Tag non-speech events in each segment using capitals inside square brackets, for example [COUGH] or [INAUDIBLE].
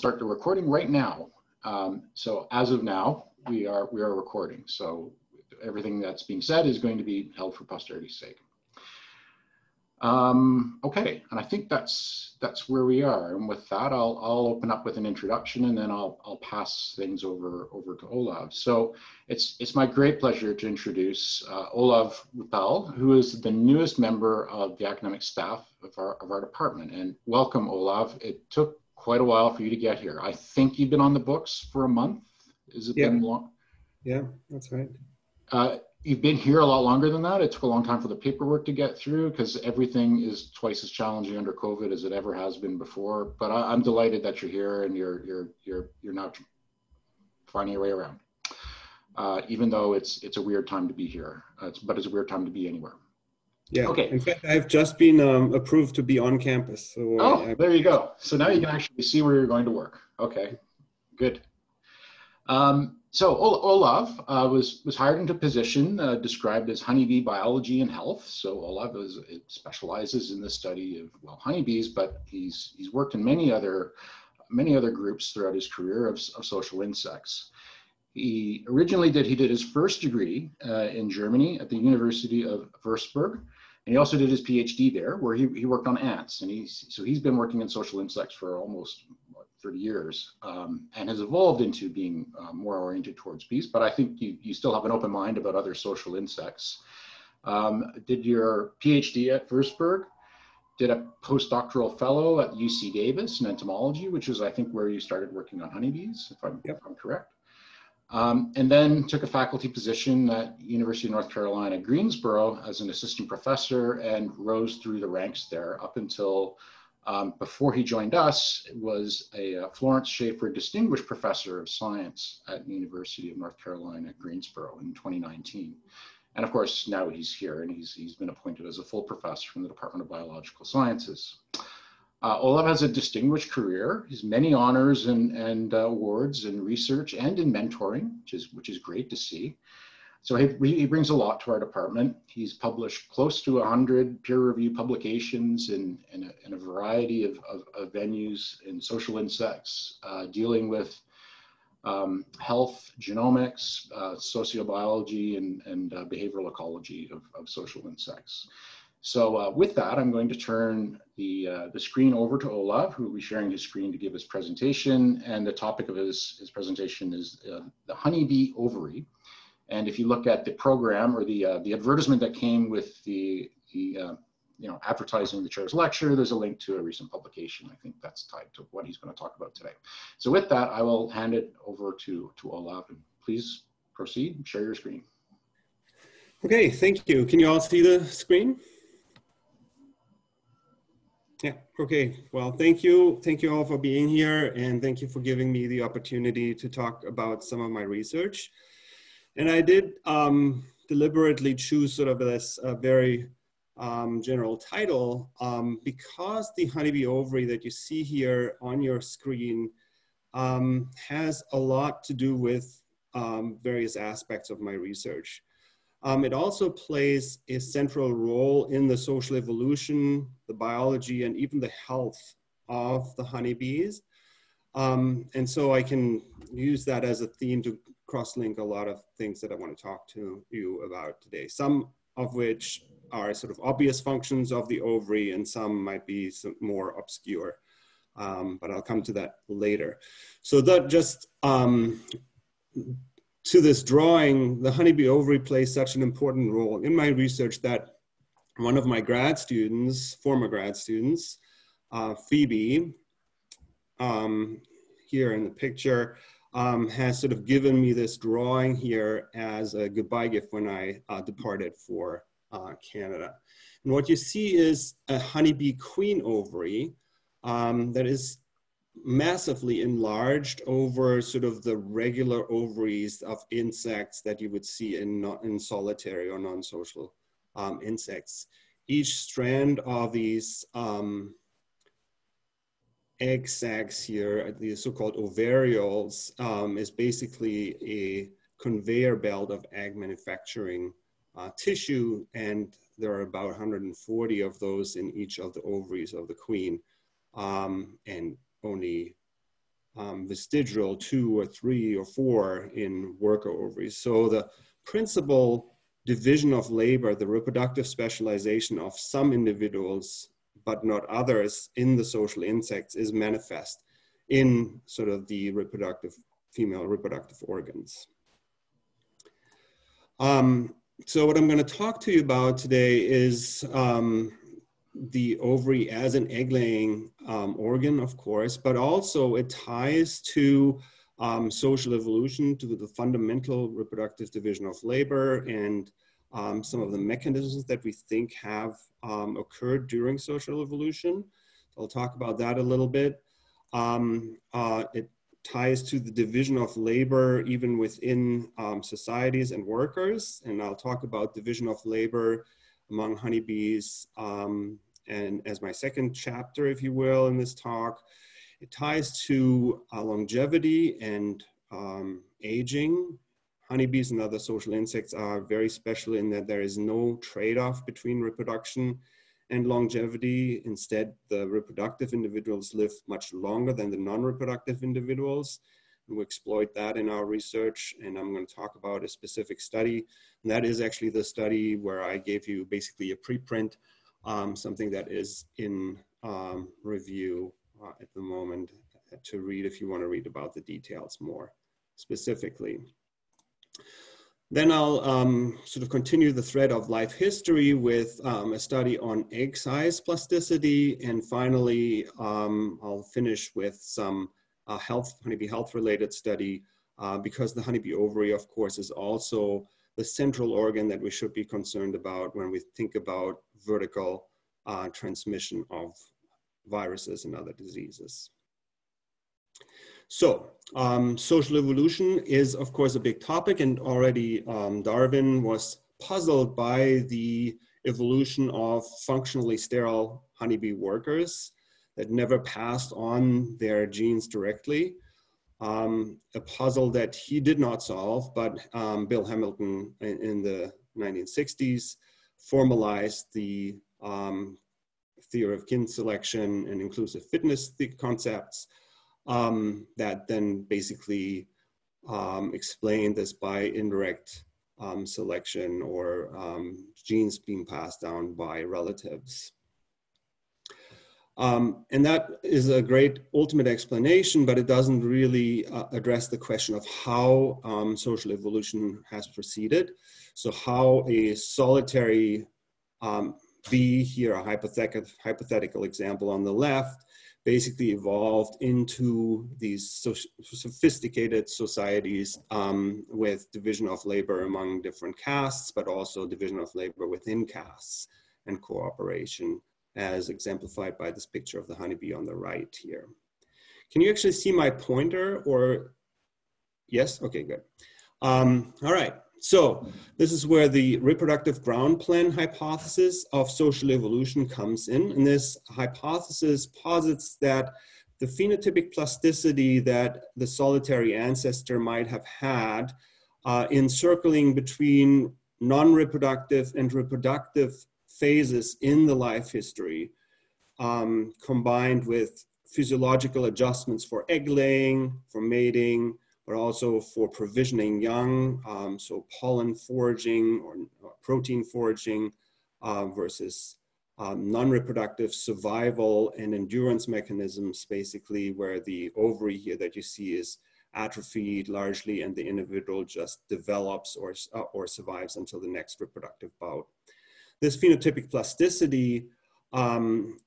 start the recording right now. Um, so as of now, we are we are recording. So everything that's being said is going to be held for posterity's sake. Um, okay, and I think that's that's where we are. And with that, I'll I'll open up with an introduction, and then I'll I'll pass things over over to Olav. So it's it's my great pleasure to introduce uh, Olav Rueppell, who is the newest member of the academic staff of our of our department. And welcome, Olav. It took quite a while for you to get here. I think you've been on the books for a month. Is it yeah. been long? Yeah, that's right. Uh, you've been here a lot longer than that. It took a long time for the paperwork to get through because everything is twice as challenging under COVID as it ever has been before. But I, am delighted that you're here and you're you're you're you're now finding your way around. Uh, even though it's it's a weird time to be here, uh, it's, but it's a weird time to be anywhere. Yeah. Okay. In fact, I've just been um, approved to be on campus. So oh, I, there you go. So now you can actually see where you're going to work. Okay. Good. Um, so Olav uh, was was hired into a position uh, described as honeybee biology and health. So Olav is, specializes in the study of well honeybees, but he's he's worked in many other many other groups throughout his career of, of social insects. He originally did he did his first degree uh, in Germany at the University of Würzburg, and he also did his PhD there, where he, he worked on ants. And he's so he's been working in social insects for almost 30 years um, and has evolved into being uh, more oriented towards bees. But I think you, you still have an open mind about other social insects. Um, did your PhD at Würzburg, did a postdoctoral fellow at UC Davis in entomology, which is, I think, where you started working on honeybees, if I'm, yep. if I'm correct. Um, and then took a faculty position at University of North Carolina, Greensboro as an assistant professor and rose through the ranks there up until um, before he joined us, was a uh, Florence Schaefer Distinguished Professor of Science at University of North Carolina, Greensboro in 2019. And of course, now he's here and he's, he's been appointed as a full professor from the Department of Biological Sciences. Uh, Olav has a distinguished career. He's many honors and, and uh, awards in research and in mentoring, which is, which is great to see. So he, he brings a lot to our department. He's published close to 100 peer-reviewed publications in, in, a, in a variety of, of, of, venues in social insects, uh, dealing with um, health, genomics, uh, sociobiology, and, and uh, behavioral ecology of, of social insects. So uh, with that, I'm going to turn the, uh, the screen over to Olav, who will be sharing his screen to give his presentation. And the topic of his, his presentation is uh, the honeybee ovary. And if you look at the program or the, uh, the advertisement that came with the, the uh, you know, advertising the chair's lecture, there's a link to a recent publication. I think that's tied to what he's going to talk about today. So with that, I will hand it over to, to Olav and please proceed, share your screen. Okay, thank you. Can you all see the screen? Yeah, okay. Well, thank you. Thank you all for being here and thank you for giving me the opportunity to talk about some of my research. And I did um, deliberately choose sort of this uh, very um, general title um, because the honeybee ovary that you see here on your screen um, has a lot to do with um, various aspects of my research. Um, it also plays a central role in the social evolution, the biology, and even the health of the honeybees. Um, and so I can use that as a theme to cross-link a lot of things that I want to talk to you about today. Some of which are sort of obvious functions of the ovary and some might be some more obscure. Um, but I'll come to that later. So that just um, to this drawing, the honeybee ovary plays such an important role in my research that one of my grad students, former grad students, uh, Phoebe, um, here in the picture, um, has sort of given me this drawing here as a goodbye gift when I uh, departed for uh, Canada. And what you see is a honeybee queen ovary um, that is massively enlarged over sort of the regular ovaries of insects that you would see in, not in solitary or non-social um, insects. Each strand of these um, egg sacs here, the so-called ovarioles, um, is basically a conveyor belt of egg manufacturing uh, tissue, and there are about 140 of those in each of the ovaries of the queen, um, and only um, vestigial two or three or four in worker ovaries. So the principal division of labor, the reproductive specialization of some individuals, but not others in the social insects is manifest in sort of the reproductive, female reproductive organs. Um, so what I'm going to talk to you about today is um, the ovary as an egg laying um, organ, of course, but also it ties to um, social evolution, to the fundamental reproductive division of labor and um, some of the mechanisms that we think have um, occurred during social evolution. I'll talk about that a little bit. Um, uh, it ties to the division of labor even within um, societies and workers. And I'll talk about division of labor among honeybees. Um, and as my second chapter, if you will, in this talk, it ties to uh, longevity and um, aging. Honeybees and other social insects are very special in that there is no trade-off between reproduction and longevity. Instead, the reproductive individuals live much longer than the non-reproductive individuals. And we exploit that in our research. And I'm going to talk about a specific study. And that is actually the study where I gave you basically a preprint, um, something that is in um, review uh, at the moment to read if you want to read about the details more specifically. Then I'll um, sort of continue the thread of life history with um, a study on egg size plasticity. And finally, um, I'll finish with some uh, health, honeybee health related study uh, because the honeybee ovary, of course, is also the central organ that we should be concerned about when we think about vertical uh, transmission of viruses and other diseases. So um, social evolution is, of course, a big topic, and already um, Darwin was puzzled by the evolution of functionally sterile honeybee workers that never passed on their genes directly. Um, a puzzle that he did not solve, but um, Bill Hamilton in, in, the 1960s formalized the um, theory of kin selection and inclusive fitness concepts um, that then basically um, explain this by indirect um, selection or genes being passed down by relatives. Um, and that is a great ultimate explanation, but it doesn't really uh, address the question of how um, social evolution has proceeded. So how a solitary bee, here a hypothetical, hypothetical example on the left, basically evolved into these so sophisticated societies um, with division of labor among different castes, but also division of labor within castes and cooperation as exemplified by this picture of the honeybee on the right here. Can you actually see my pointer or, yes, okay, good. Um, all right, so this is where the reproductive ground plan hypothesis of social evolution comes in. And this hypothesis posits that the phenotypic plasticity that the solitary ancestor might have had uh, in circling between non-reproductive and reproductive phases in the life history, um, combined with physiological adjustments for egg laying, for mating, but also for provisioning young, um, so pollen foraging or, protein foraging uh, versus um, non-reproductive survival and endurance mechanisms, basically where the ovary here that you see is atrophied largely and the individual just develops or, uh, or survives until the next reproductive bout. This phenotypic plasticity um,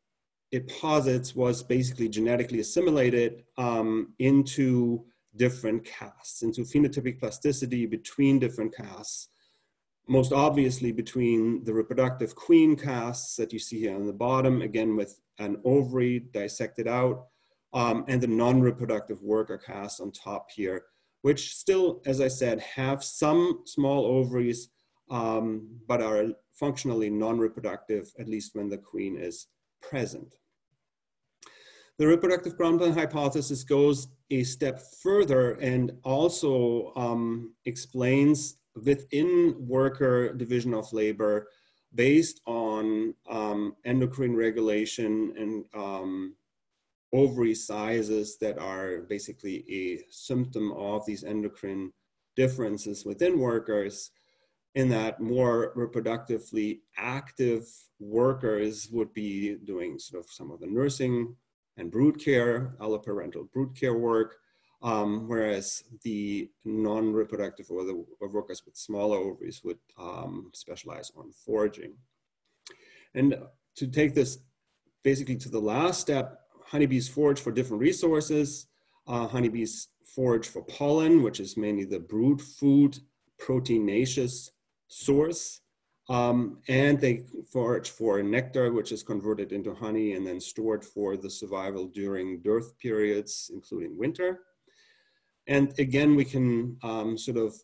it posits was basically genetically assimilated um, into different castes, into phenotypic plasticity between different castes, most obviously between the reproductive queen castes that you see here on the bottom, again with an ovary dissected out, um, and the non-reproductive worker caste on top here, which still, as I said, have some small ovaries, um, but are functionally non-reproductive, at least when the queen is present. The reproductive ground plan hypothesis goes a step further and also um, explains within worker division of labor based on um, endocrine regulation and um, ovary sizes that are basically a symptom of these endocrine differences within workers in that more reproductively active workers would be doing sort of some of the nursing and brood care, alloparental brood care work, um, whereas the non-reproductive or the or workers with smaller ovaries would um, specialize on foraging. And to take this basically to the last step, honeybees forage for different resources. Uh, honeybees forage for pollen, which is mainly the brood food proteinaceous source. Um, and they forage for nectar, which is converted into honey and then stored for the survival during dearth periods, including winter. And again, we can um, sort of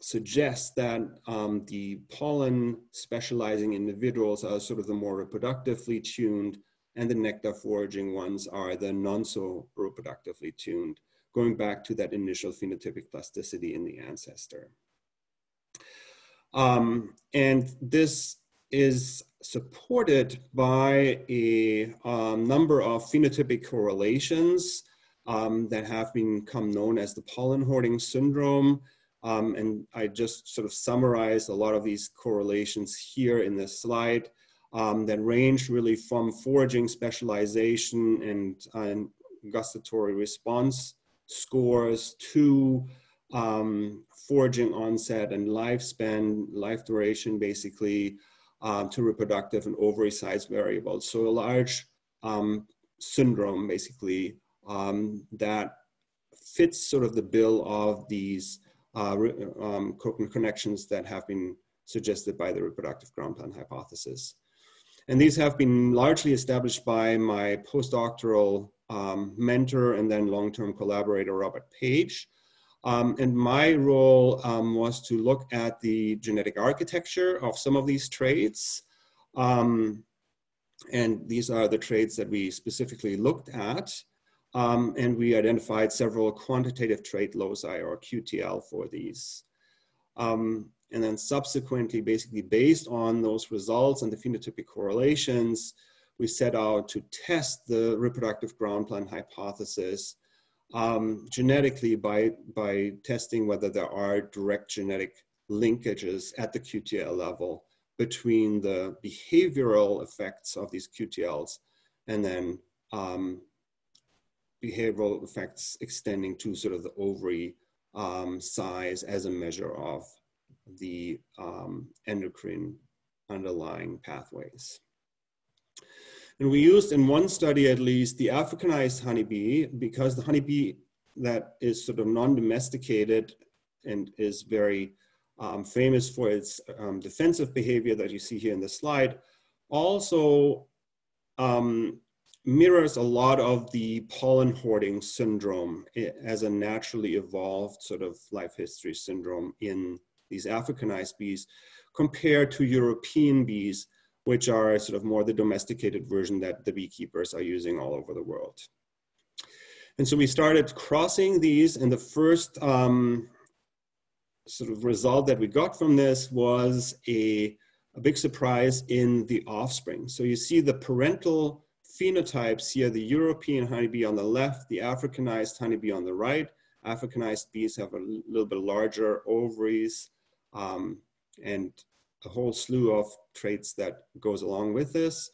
suggest that um, the pollen specializing individuals are sort of the more reproductively tuned and the nectar foraging ones are the non so reproductively tuned, going back to that initial phenotypic plasticity in the ancestor. Um, and this is supported by a um, number of phenotypic correlations um, that have become known as the pollen hoarding syndrome. Um, and I just sort of summarize a lot of these correlations here in this slide um, that range really from foraging specialization and, and gustatory response scores to um, foraging onset and lifespan, life duration, basically, um, to reproductive and ovary size variables. So a large um, syndrome, basically, um, that fits sort of the bill of these uh, um, connections that have been suggested by the reproductive ground plan hypothesis. And these have been largely established by my postdoctoral um, mentor and then long-term collaborator, Robert Page. Um, and my role um, was to look at the genetic architecture of some of these traits. Um, and these are the traits that we specifically looked at. Um, and we identified several quantitative trait loci or QTL for these. Um, and then subsequently, basically based on those results and the phenotypic correlations, we set out to test the reproductive ground plan hypothesis um, genetically by, by testing whether there are direct genetic linkages at the QTL level between the behavioral effects of these QTLs and then um, behavioral effects extending to sort of the ovary um, size as a measure of the um, endocrine underlying pathways. And we used in one study at least the Africanized honeybee because the honeybee that is sort of non-domesticated and is very um, famous for its um, defensive behavior that you see here in the slide also um, mirrors a lot of the pollen hoarding syndrome as a naturally evolved sort of life history syndrome in these Africanized bees compared to European bees, which are sort of more the domesticated version that the beekeepers are using all over the world. And so we started crossing these and the first um, sort of result that we got from this was a, a big surprise in the offspring. So you see the parental phenotypes here, the European honeybee on the left, the Africanized honeybee on the right. Africanized bees have a little bit larger ovaries, um, and a whole slew of traits that goes along with this.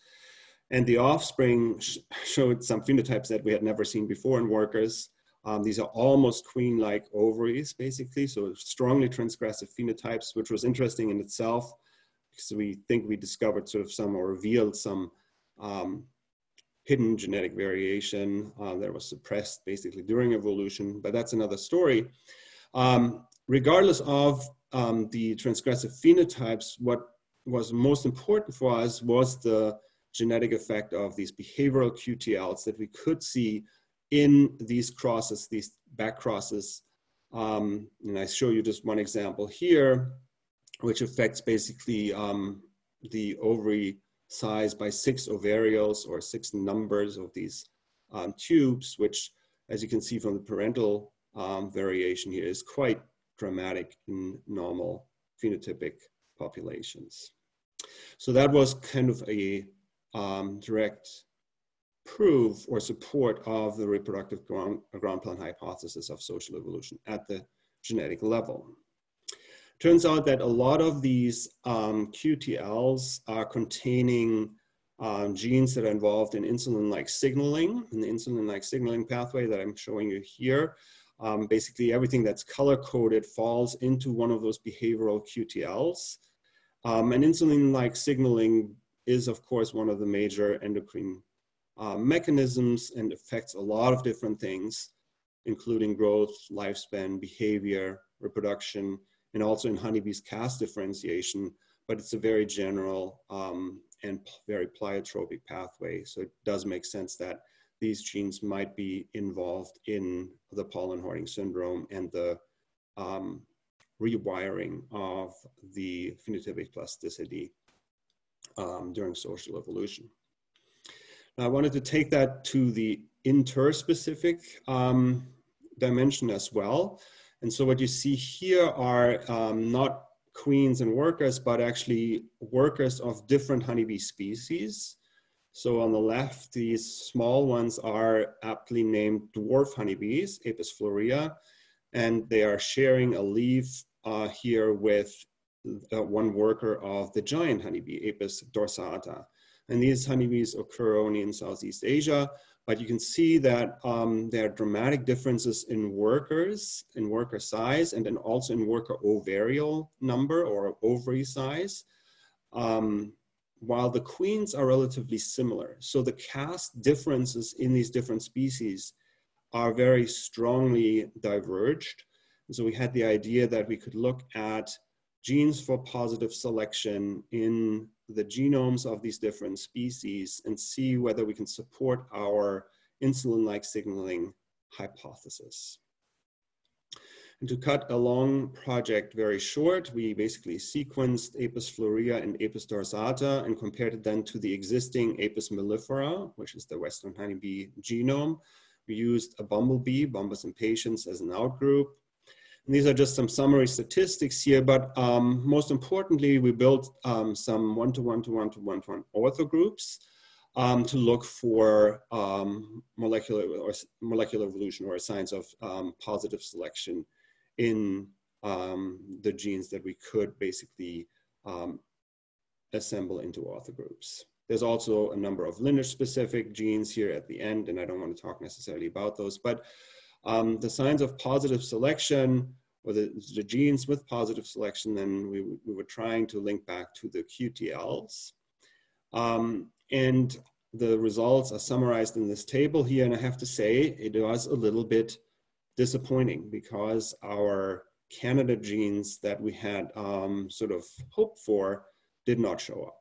And the offspring sh showed some phenotypes that we had never seen before in workers. Um, these are almost queen-like ovaries, basically, so strongly transgressive phenotypes, which was interesting in itself because we think we discovered sort of some or revealed some um, hidden genetic variation uh, that was suppressed basically during evolution, but that's another story. Um, regardless of um, the transgressive phenotypes, what was most important for us was the genetic effect of these behavioral QTLs that we could see in these crosses, these back crosses. Um, and I show you just one example here, which affects basically um, the ovary size by six ovarioles or six numbers of these um, tubes, which as you can see from the parental um, variation here is quite dramatic in normal phenotypic populations. So that was kind of a um, direct proof or support of the reproductive ground, ground plan hypothesis of social evolution at the genetic level. Turns out that a lot of these um, QTLs are containing um, genes that are involved in insulin-like signaling, in the insulin-like signaling pathway that I'm showing you here. Um, basically, everything that's color-coded falls into one of those behavioral QTLs. Um, and insulin-like signaling is, of course, one of the major endocrine uh, mechanisms and affects a lot of different things, including growth, lifespan, behavior, reproduction, and also in honeybees caste differentiation, but it's a very general um, and very pleiotropic pathway. So it does make sense that these genes might be involved in the pollen hoarding syndrome and the um, rewiring of the phenotypic plasticity um, during social evolution. Now, I wanted to take that to the interspecific um, dimension as well. And so what you see here are um, not queens and workers, but actually workers of different honeybee species. So on the left, these small ones are aptly named dwarf honeybees, Apis florea, and they are sharing a leaf uh, here with uh, one worker of the giant honeybee, Apis dorsata. And these honeybees occur only in Southeast Asia, but you can see that um, there are dramatic differences in workers, in worker size, and then also in worker ovariole number or ovary size, um, while the queens are relatively similar. So the caste differences in these different species are very strongly diverged. And so we had the idea that we could look at genes for positive selection in the genomes of these different species and see whether we can support our insulin-like signaling hypothesis. And to cut a long project very short, we basically sequenced Apis florea and Apis dorsata and compared it then to the existing Apis mellifera, which is the Western honeybee genome. We used a bumblebee, Bombus impatiens, as an outgroup. And these are just some summary statistics here, but um, most importantly, we built um, some one-to-one-to-one-to-one-to-one ortho groups um, to look for um, molecular or molecular evolution or signs of um, positive selection in um, the genes that we could basically assemble into ortho groups. There's also a number of lineage-specific genes here at the end, and I don't want to talk necessarily about those, but um, the signs of positive selection or the, the genes with positive selection, then we, we were trying to link back to the QTLs. Um, and the results are summarized in this table here. And I have to say, it was a little bit disappointing because our candidate genes that we had um, sort of hoped for did not show up.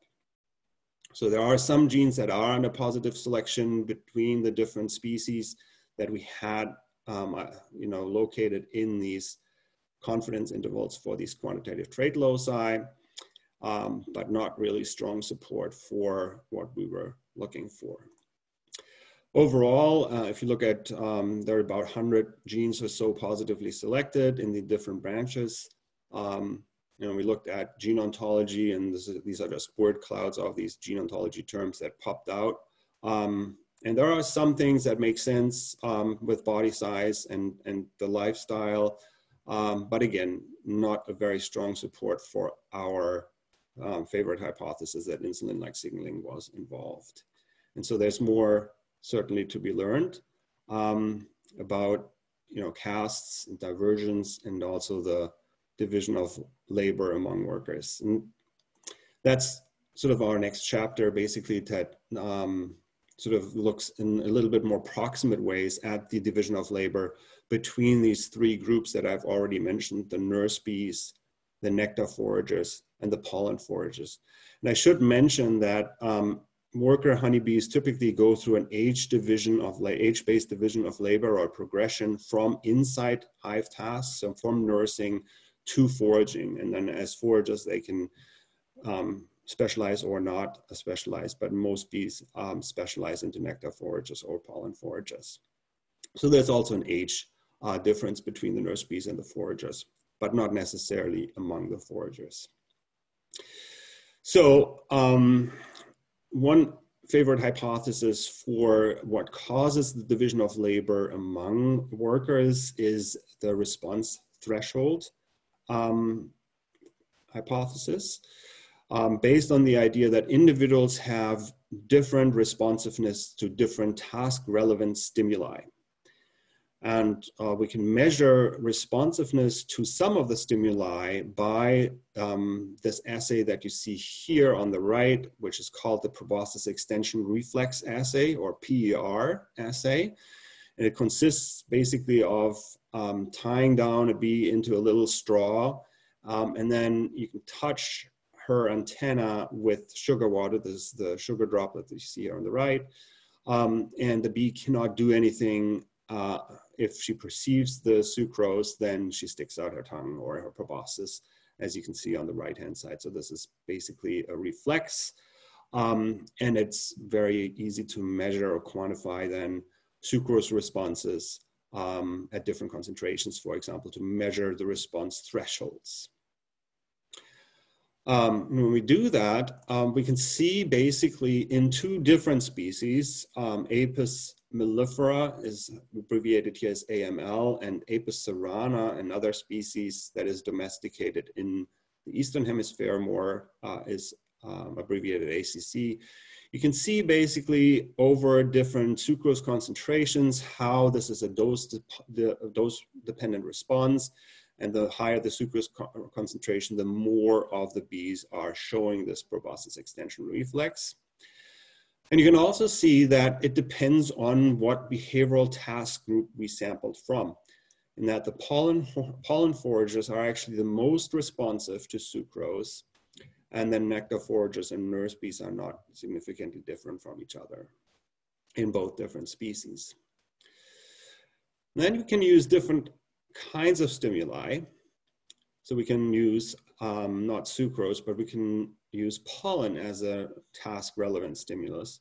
So there are some genes that are under positive selection between the different species that we had um, uh, you know, located in these confidence intervals for these quantitative trait loci, um, but not really strong support for what we were looking for. Overall, uh, if you look at, um, there are about 100 genes or so positively selected in the different branches. Um, you know, we looked at gene ontology, and is, these are just word clouds of these gene ontology terms that popped out. Um, and there are some things that make sense um, with body size and, and the lifestyle, um, but again, not a very strong support for our um, favorite hypothesis that insulin-like signaling was involved. And so there's more certainly to be learned um, about you know castes and divergence and also the division of labor among workers. And that's sort of our next chapter, basically that um, sort of looks in a little bit more proximate ways at the division of labor between these three groups that I've already mentioned, the nurse bees, the nectar foragers, and the pollen foragers. And I should mention that um, worker honeybees typically go through an age division of age-based division of labor or progression from inside hive tasks, so from nursing to foraging. And then as foragers, they can um, specialize or not specialize, but most bees um, specialize into nectar foragers or pollen foragers. So there's also an age uh, difference between the nurse bees and the foragers, but not necessarily among the foragers. So um, one favorite hypothesis for what causes the division of labor among workers is the response threshold um, hypothesis, um, based on the idea that individuals have different responsiveness to different task relevant stimuli. And uh, we can measure responsiveness to some of the stimuli by um, this assay that you see here on the right, which is called the proboscis extension reflex assay or PER assay. And it consists basically of um, tying down a bee into a little straw, um, and then you can touch her antenna with sugar water. This is the sugar droplet that you see here on the right. Um, and the bee cannot do anything uh, if she perceives the sucrose, then she sticks out her tongue or her proboscis, as you can see on the right-hand side. So this is basically a reflex. Um, and it's very easy to measure or quantify then sucrose responses um, at different concentrations, for example, to measure the response thresholds. Um, when we do that, um, we can see basically in two different species, um, Apis mellifera is abbreviated here as AML, and Apis cerana, another species that is domesticated in the Eastern Hemisphere more, uh, is um, abbreviated ACC. You can see basically over different sucrose concentrations how this is a dose, de dose dependent response. And the higher the sucrose co concentration, the more of the bees are showing this proboscis extension reflex. And you can also see that it depends on what behavioral task group we sampled from, and that the pollen, pollen foragers are actually the most responsive to sucrose, and then nectar foragers and nurse bees are not significantly different from each other in both different species. Then you can use different kinds of stimuli. So we can use um, not sucrose, but we can use pollen as a task relevant stimulus.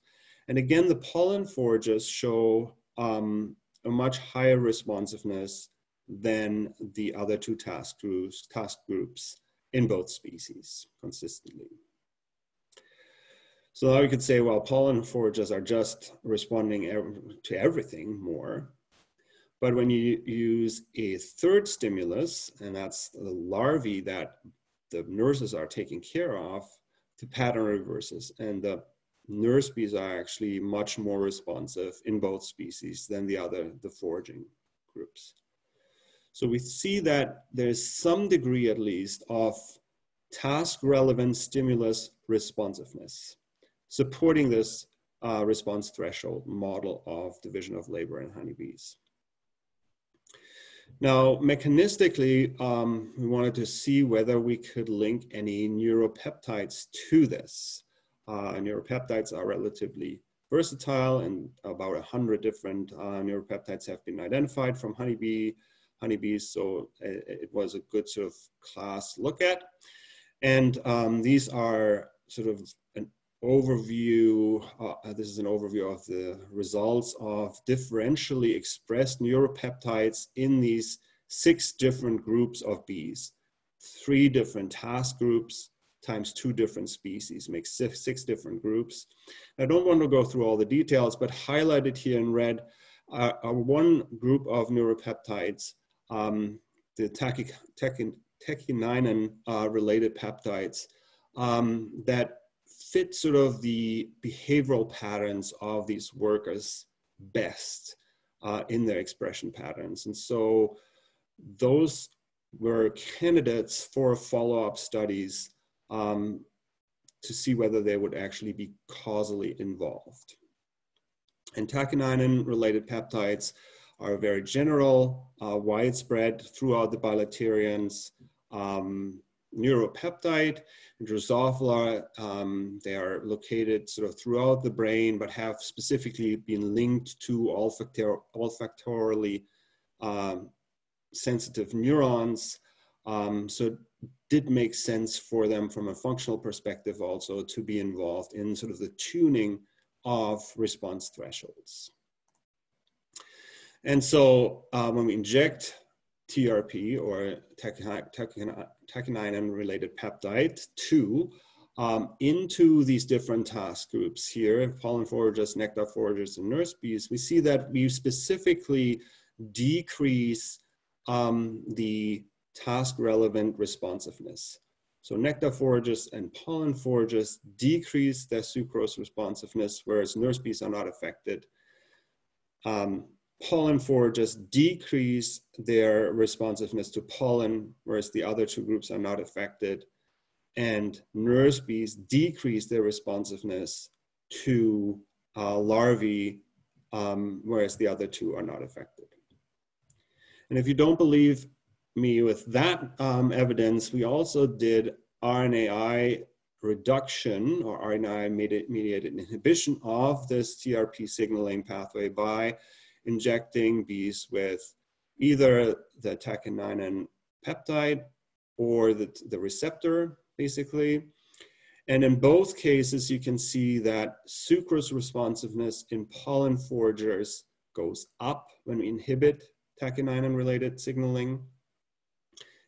And again, the pollen foragers show um, a much higher responsiveness than the other two task groups, task groups in both species consistently. So now we could say, well, pollen foragers are just responding to everything more. But when you use a third stimulus, and that's the larvae that the nurses are taking care of, the pattern reverses. And the nurse bees are actually much more responsive in both species than the other, the foraging groups. So we see that there's some degree at least of task relevant stimulus responsiveness, supporting this uh, response threshold model of division of labor in honeybees. Now, mechanistically, um, we wanted to see whether we could link any neuropeptides to this. Uh, neuropeptides are relatively versatile and about 100 different uh, neuropeptides have been identified from honeybee, honeybees, so it, it, was a good sort of class look at. And um, these are sort of an overview, uh, this is an overview of the results of differentially expressed neuropeptides in these six different groups of bees. Three different task groups times two different species makes six, six different groups. I don't want to go through all the details, but highlighted here in red uh, are one group of neuropeptides, um, the tachykinin uh, related peptides um, that fit sort of the behavioral patterns of these workers best uh, in their expression patterns. And so those were candidates for follow-up studies um, to see whether they would actually be causally involved. And tachykinin related peptides are very general, uh, widespread throughout the bilaterians. Um, neuropeptide Drosophila, um, they are located sort of throughout the brain, but have specifically been linked to olfactor olfactorily um, sensitive neurons. Um, so it did make sense for them from a functional perspective also to be involved in sort of the tuning of response thresholds. And so uh, when we inject TRP or tachykinin related peptide to um, into these different task groups here, pollen foragers, nectar foragers, and nurse bees, we see that we specifically decrease um, the task relevant responsiveness. So nectar foragers and pollen foragers decrease their sucrose responsiveness, whereas nurse bees are not affected. Um, pollen foragers decrease their responsiveness to pollen, whereas the other two groups are not affected and nurse bees decrease their responsiveness to uh, larvae, um, whereas the other two are not affected. And if you don't believe me with that um, evidence, we also did RNAi reduction or RNAi mediated inhibition of this TRP signaling pathway by injecting bees with either the tachykinin peptide or the, the receptor basically. And in both cases, you can see that sucrose responsiveness in pollen foragers goes up when we inhibit tachykinin-related signaling.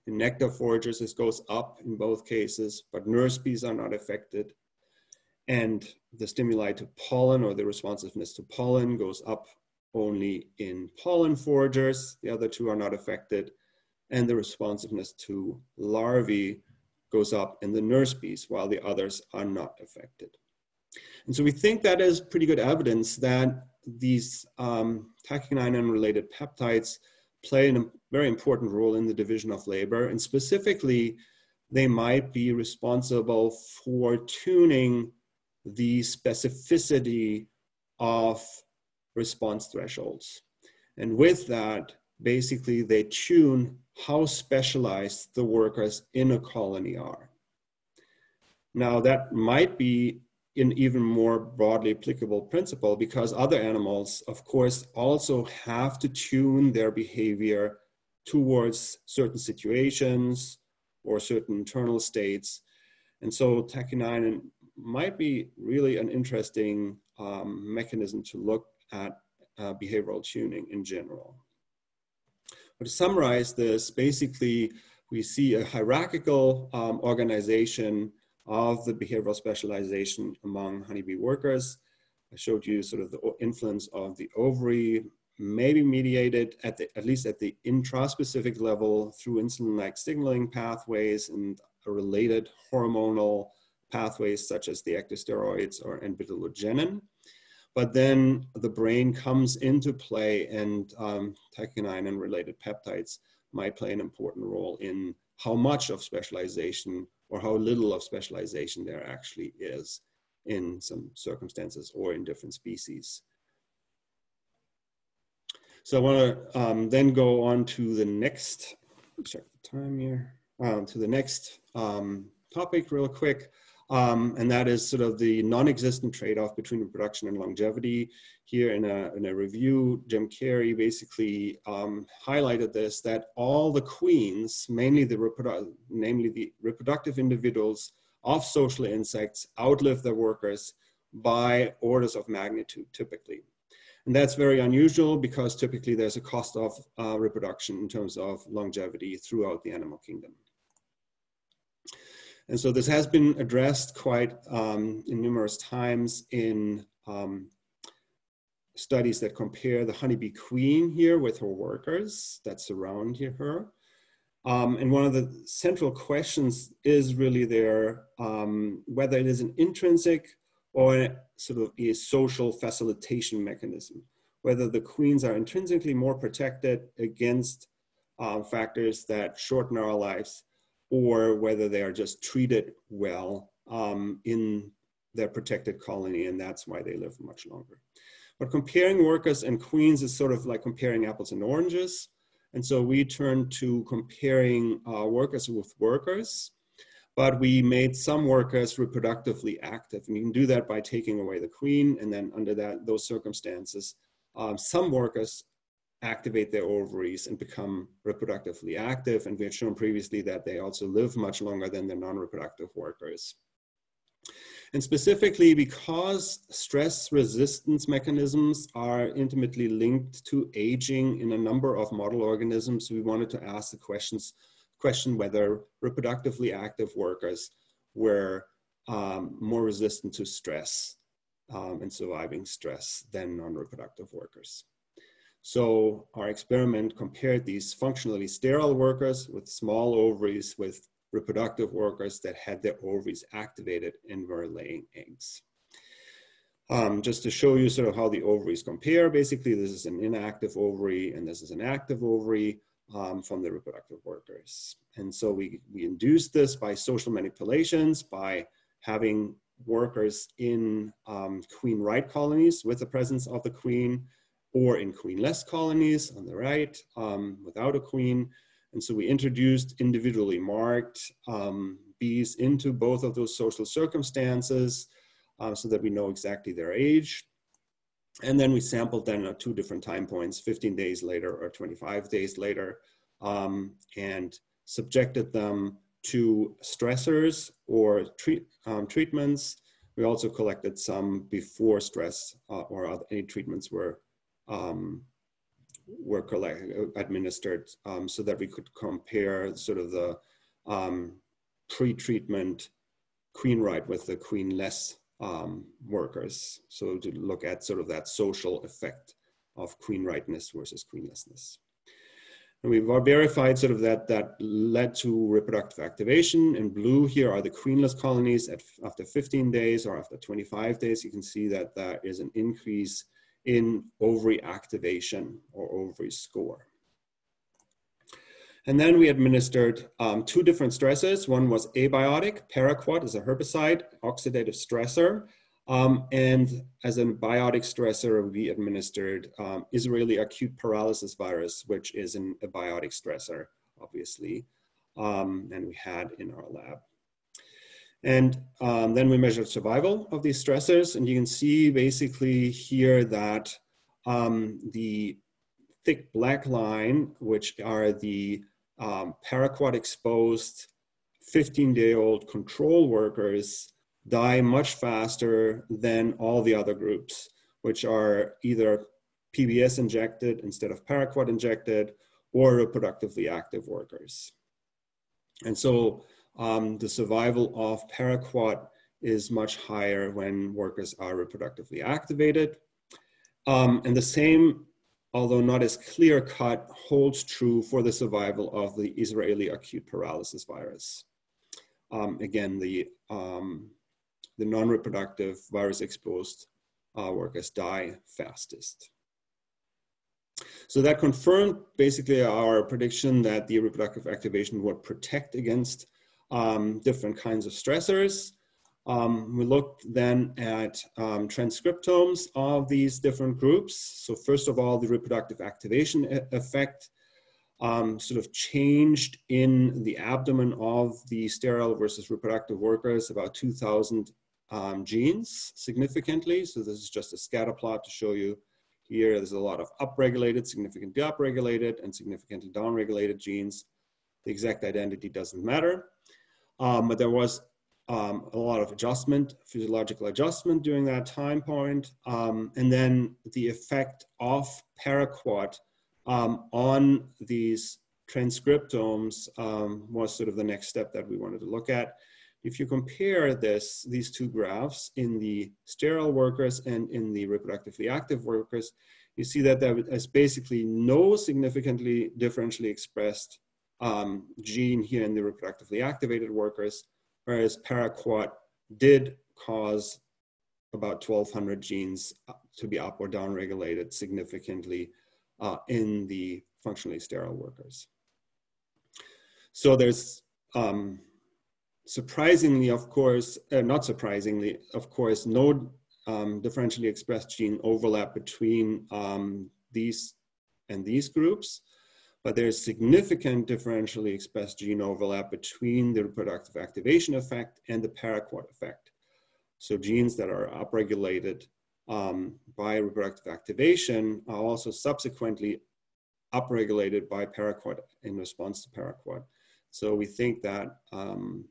In nectar foragers, this goes up in both cases, but nurse bees are not affected. And the stimuli to pollen or the responsiveness to pollen goes up only in pollen foragers. The other two are not affected. And the responsiveness to larvae goes up in the nurse bees while the others are not affected. And so we think that is pretty good evidence that these um, tachykinin-related peptides play a very important role in the division of labor. And specifically, they might be responsible for tuning the specificity of response thresholds. And with that, basically they tune how specialized the workers in a colony are. Now that might be an even more broadly applicable principle because other animals, of course, also have to tune their behavior towards certain situations or certain internal states. And so tachykinin might be really an interesting um, mechanism to look at uh, behavioral tuning in general. But to summarize this, basically, we see a hierarchical um, organization of the behavioral specialization among honeybee workers. I showed you sort of the influence of the ovary, maybe mediated at, the, at least at the intraspecific level through insulin-like signaling pathways and related hormonal pathways such as the ecdysteroids or vitellogenin. But then the brain comes into play and um, and related peptides might play an important role in how much of specialization or how little of specialization there actually is in some circumstances or in different species. So I want to um, then go on to the next, check the time here, um, to the next um, topic real quick. Um, and that is sort of the non-existent trade-off between reproduction and longevity. Here in a, in a review, Jim Carey basically um, highlighted this, that all the queens, mainly the namely the reproductive individuals of social insects outlive their workers by orders of magnitude typically. And that's very unusual because typically there's a cost of uh, reproduction in terms of longevity throughout the animal kingdom. And so this has been addressed quite um, in numerous times in um, studies that compare the honeybee queen here with her workers that surround her. Um, and one of the central questions is really there um, whether it is an intrinsic or sort of a social facilitation mechanism, whether the queens are intrinsically more protected against uh, factors that shorten our lives or whether they are just treated well um, in their protected colony, and that's why they live much longer. But comparing workers and queens is sort of like comparing apples and oranges. And so we turned to comparing uh, workers with workers, but we made some workers reproductively active. And you can do that by taking away the queen, and then under that those circumstances, um, some workers activate their ovaries and become reproductively active. And we had shown previously that they also live much longer than the non-reproductive workers. And specifically because stress resistance mechanisms are intimately linked to aging in a number of model organisms, we wanted to ask the questions, question whether reproductively active workers were um, more resistant to stress um, and surviving stress than non-reproductive workers. So our experiment compared these functionally sterile workers with small ovaries with reproductive workers that had their ovaries activated and were laying eggs. Um, just to show you sort of how the ovaries compare, basically this is an inactive ovary and this is an active ovary um, from the reproductive workers. And so we, we induced this by social manipulations, by having workers in um, queen right colonies with the presence of the queen or in queenless colonies on the right um, without a queen. And so we introduced individually marked um, bees into both of those social circumstances uh, so that we know exactly their age. And then we sampled them at two different time points, 15 days later or 25 days later, um, and subjected them to stressors or treat, um, treatments. We also collected some before stress uh, or any treatments were um, were collect, administered um, so that we could compare sort of the um, pre-treatment queen right with the queen-less um, workers. So to look at sort of that social effect of queen rightness versus queenlessness. And we've verified sort of that that led to reproductive activation. In blue here are the queenless colonies at, after 15 days or after 25 days. You can see that there is an increase in ovary activation or ovary score. And then we administered um, two different stresses. One was abiotic, paraquat is a herbicide, oxidative stressor. Um, and as a biotic stressor, we administered um, Israeli acute paralysis virus, which is an, abiotic stressor, obviously, um, and we had in our lab. And um, then we measured survival of these stressors, and you can see basically here that um, the thick black line, which are the um, paraquat exposed 15 day old control workers die much faster than all the other groups, which are either PBS injected instead of paraquat injected or reproductively active workers. And so um, the survival of paraquat is much higher when workers are reproductively activated. Um, and the same although not as clear cut, holds true for the survival of the Israeli acute paralysis virus. Um, again, the, um, the non-reproductive virus exposed uh, workers die fastest. So that confirmed basically our prediction that the reproductive activation would protect against um, different kinds of stressors. Um, we looked then at um, transcriptomes of these different groups. So first of all, the reproductive activation effect um, sort of changed in the abdomen of the sterile versus reproductive workers, about 2,000 um, genes significantly. So this is just a scatter plot to show you here. There's a lot of upregulated, significantly upregulated, and significantly downregulated genes. The exact identity doesn't matter. Um, but there was um, a lot of adjustment, physiological adjustment during that time point, um, and then the effect of paraquat um, on these transcriptomes um, was sort of the next step that we wanted to look at. If you compare this, these two graphs in the sterile workers and in the reproductively active workers, you see that there is basically no significantly differentially expressed um, gene here in the reproductively activated workers, whereas paraquat did cause about 1,200 genes to be up or down regulated significantly uh, in the functionally sterile workers. So there's um, surprisingly, of course, uh, not surprisingly, of course, no um, differentially expressed gene overlap between um, these and these groups but there's significant differentially expressed gene overlap between the reproductive activation effect and the paraquat effect. So genes that are upregulated um, by reproductive activation are also subsequently upregulated by paraquat in response to paraquat. So we think that, um,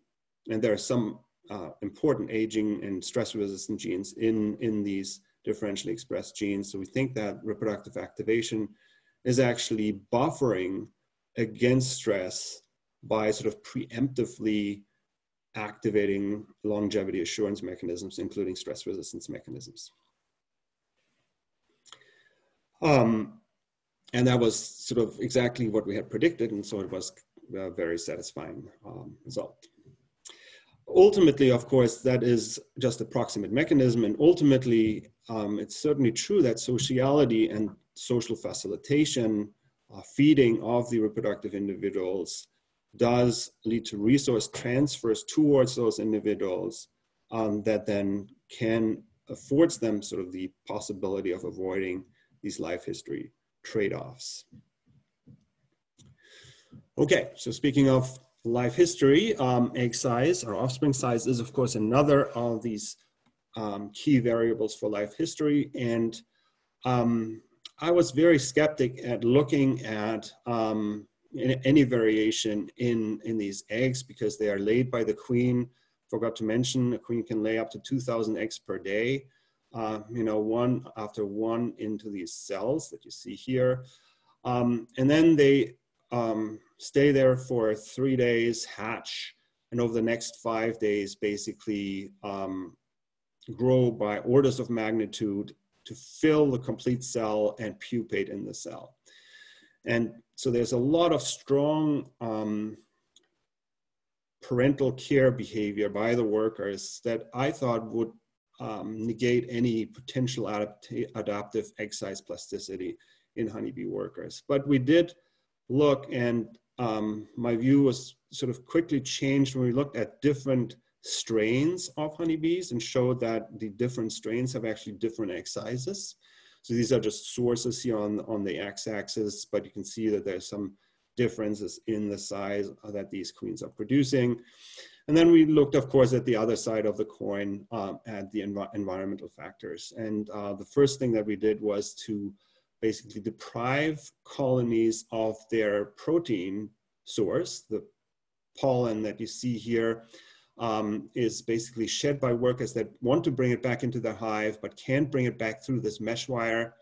and there are some uh, important aging and stress resistant genes in, in these differentially expressed genes. So we think that reproductive activation is actually buffering against stress by sort of preemptively activating longevity assurance mechanisms, including stress resistance mechanisms. Um, and that was sort of exactly what we had predicted, and so it was a very satisfying um, result. Ultimately, of course, that is just a proximate mechanism, and ultimately, um, it's certainly true that sociality and social facilitation, uh, feeding of the reproductive individuals, does lead to resource transfers towards those individuals um, that then can affords them sort of the possibility of avoiding these life history trade-offs. Okay, so speaking of life history, um, egg size or offspring size is of course another of these um, key variables for life history. And um, I was very skeptic at looking at um, any variation in, in these eggs because they are laid by the queen. Forgot to mention, a queen can lay up to 2,000 eggs per day. Uh, you know, one after one into these cells that you see here. Um, and then they um, stay there for three days, hatch, and over the next five days, basically um, grow by orders of magnitude to fill the complete cell and pupate in the cell. And so there's a lot of strong um, parental care behavior by the workers that I thought would um, negate any potential adapt- adaptive egg size plasticity in honeybee workers. But we did look, and um, my view was sort of quickly changed when we looked at different strains of honeybees and showed that the different strains have actually different egg sizes. So these are just sources here on, on the x-axis, but you can see that there's some differences in the size that these queens are producing. And then we looked, of course, at the other side of the coin um, at the env environmental factors. And uh, the first thing that we did was to basically deprive colonies of their protein source. The pollen that you see here um, is basically shed by workers that want to bring it back into the hive but can't bring it back through this mesh wire.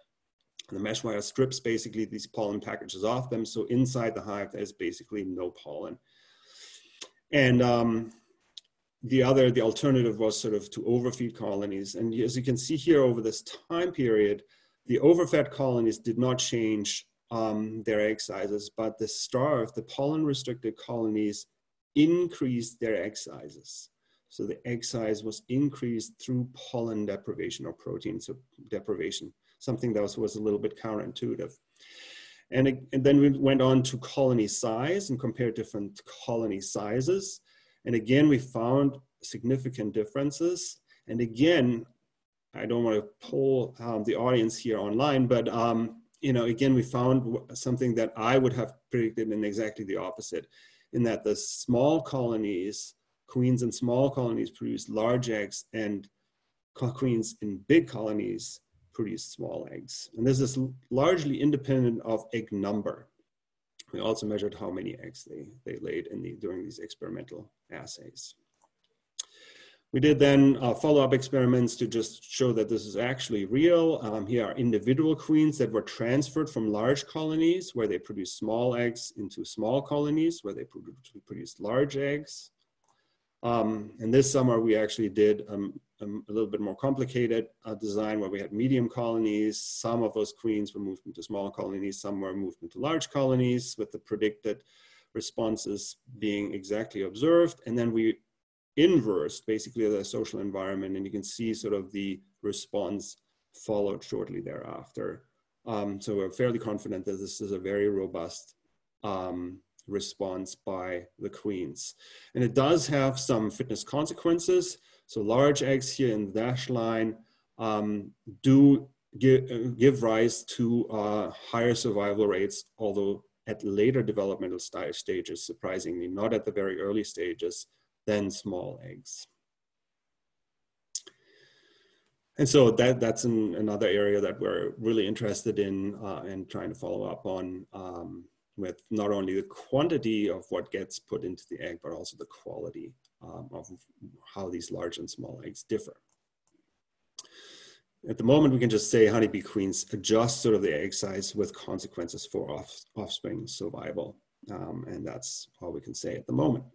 The mesh wire strips basically these pollen packages off them. So inside the hive, there's basically no pollen. And um, the other, the alternative was sort of to overfeed colonies. And as you can see here over this time period, the overfed colonies did not change um, their egg sizes, but the starved, the pollen restricted colonies increased their egg sizes. So the egg size was increased through pollen deprivation or protein deprivation, something that was, was a little bit counterintuitive. And, it, and then we went on to colony size and compared different colony sizes. And again, we found significant differences. And again, I don't want to pull um, the audience here online, but um, you know, again, we found something that I would have predicted in exactly the opposite in that the small colonies, queens in small colonies produce large eggs and queens in big colonies produce small eggs. And this is largely independent of egg number. We also measured how many eggs they, they laid in the, during these experimental assays. We did then uh, follow-up experiments to just show that this is actually real. Um, here are individual queens that were transferred from large colonies where they produce small eggs into small colonies where they produce large eggs. Um, and this summer we actually did um, um, a little bit more complicated uh, design where we had medium colonies. Some of those queens were moved into small colonies, some were moved into large colonies with the predicted responses being exactly observed. And then we inversed basically the social environment and you can see sort of the response followed shortly thereafter. Um, so we're fairly confident that this is a very robust um, response by the queens. And it does have some fitness consequences. So large eggs here in the dash line um, do give, give rise to uh, higher survival rates, although at later developmental stages, surprisingly, not at the very early stages, than small eggs. And so that, that's an, another area that we're really interested in uh, and trying to follow up on um, with not only the quantity of what gets put into the egg, but also the quality um, of how these large and small eggs differ. At the moment, we can just say honeybee queens adjust sort of the egg size with consequences for off, offspring survival. Um, and that's all we can say at the moment.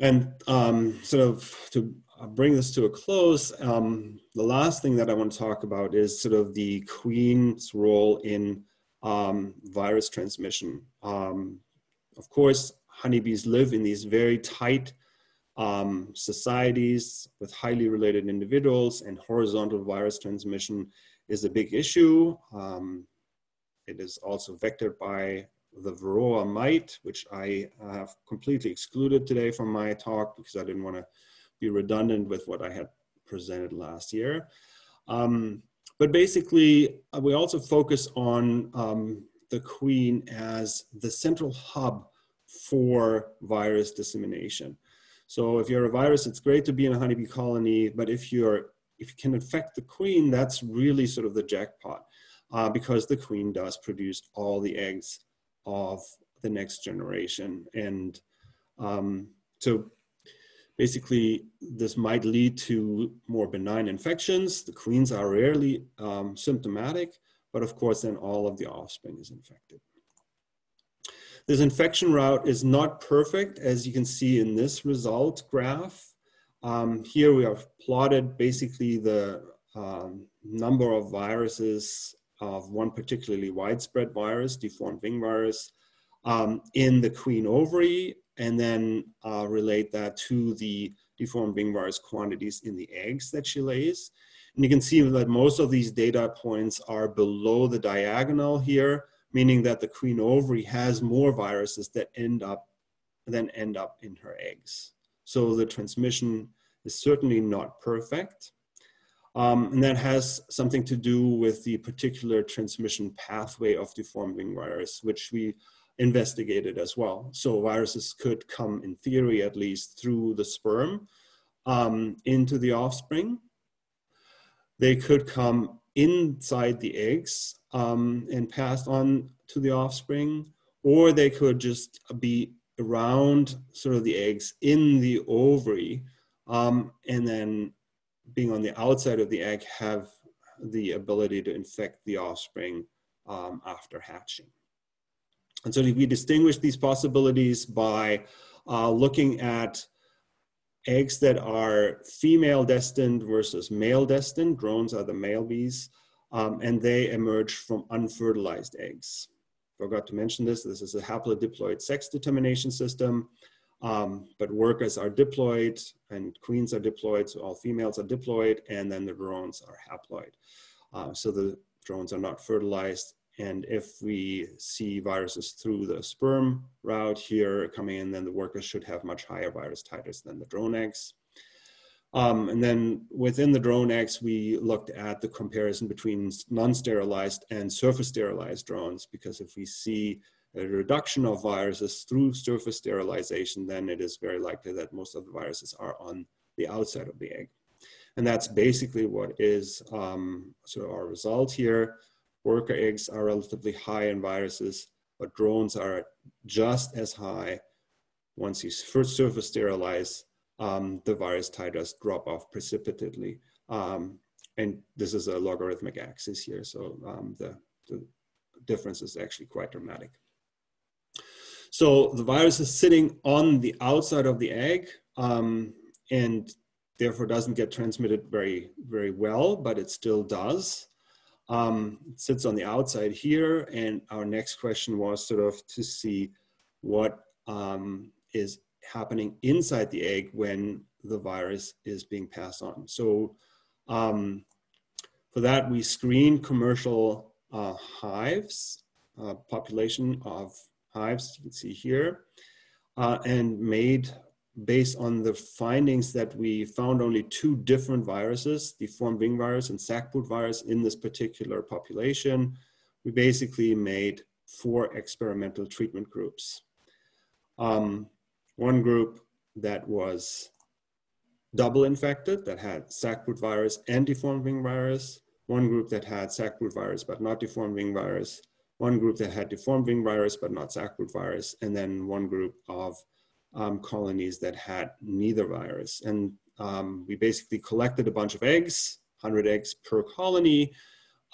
And um, sort of to bring this to a close, um, the last thing that I want to talk about is sort of the queen's role in um, virus transmission. Um, of course, honeybees live in these very tight um, societies with highly related individuals and horizontal virus transmission is a big issue. Um, it is also vectored by the Varroa mite, which I have completely excluded today from my talk because I didn't want to be redundant with what I had presented last year. Um, but basically, uh, we also focus on um, the queen as the central hub for virus dissemination. So if you're a virus, it's great to be in a honeybee colony, but if you're if you can infect the queen, that's really sort of the jackpot uh, because the queen does produce all the eggs of the next generation. And um, so basically this might lead to more benign infections. The queens are rarely um, symptomatic, but of course then all of the offspring is infected. This infection route is not perfect, as you can see in this result graph. Um, here we have plotted basically the um, number of viruses of one particularly widespread virus, deformed wing virus, um, in the queen ovary, and then uh, relate that to the deformed wing virus quantities in the eggs that she lays. And you can see that most of these data points are below the diagonal here, meaning that the queen ovary has more viruses that end up than end up in her eggs. So the transmission is certainly not perfect. Um, and that has something to do with the particular transmission pathway of deformed wing virus, which we investigated as well. So viruses could come, in theory at least, through the sperm um, into the offspring. They could come inside the eggs um, and pass on to the offspring, or they could just be around sort of the eggs in the ovary um, and then being on the outside of the egg have the ability to infect the offspring um, after hatching. And so we distinguish these possibilities by uh, looking at eggs that are female destined versus male destined. Drones are the male bees, um, and they emerge from unfertilized eggs. Forgot to mention this. This is a haplodiploid sex determination system. Um, but workers are diploid and queens are diploid, so all females are diploid, and then the drones are haploid. Uh, so the drones are not fertilized. And if we see viruses through the sperm route here coming in, then the workers should have much higher virus titers than the drone eggs. Um, and then within the drone eggs, we looked at the comparison between non-sterilized and surface sterilized drones, because if we see a reduction of viruses through surface sterilization, then it is very likely that most of the viruses are on the outside of the egg. And that's basically what is um, sort of our result here. Worker eggs are relatively high in viruses, but drones are just as high. Once you first surface sterilize, um, the virus titers drop off precipitately. Um, and this is a logarithmic axis here, so um, the, the difference is actually quite dramatic. So the virus is sitting on the outside of the egg um, and therefore doesn't get transmitted very, very well, but it still does. Um, it sits on the outside here. And our next question was sort of to see what um, is happening inside the egg when the virus is being passed on. So um, for that, we screen commercial uh, hives, uh, population of hives, you can see here, uh, and made based on the findings that we found only two different viruses, deformed wing virus and sac-brood virus in this particular population. We basically made four experimental treatment groups. Um, one group that was double infected, that had sac-brood virus and deformed wing virus, one group that had sac-brood virus but not deformed wing virus, one group that had deformed wing virus but not sac-brood virus, and then one group of um, colonies that had neither virus. And um, we basically collected a bunch of eggs, 100 eggs per colony,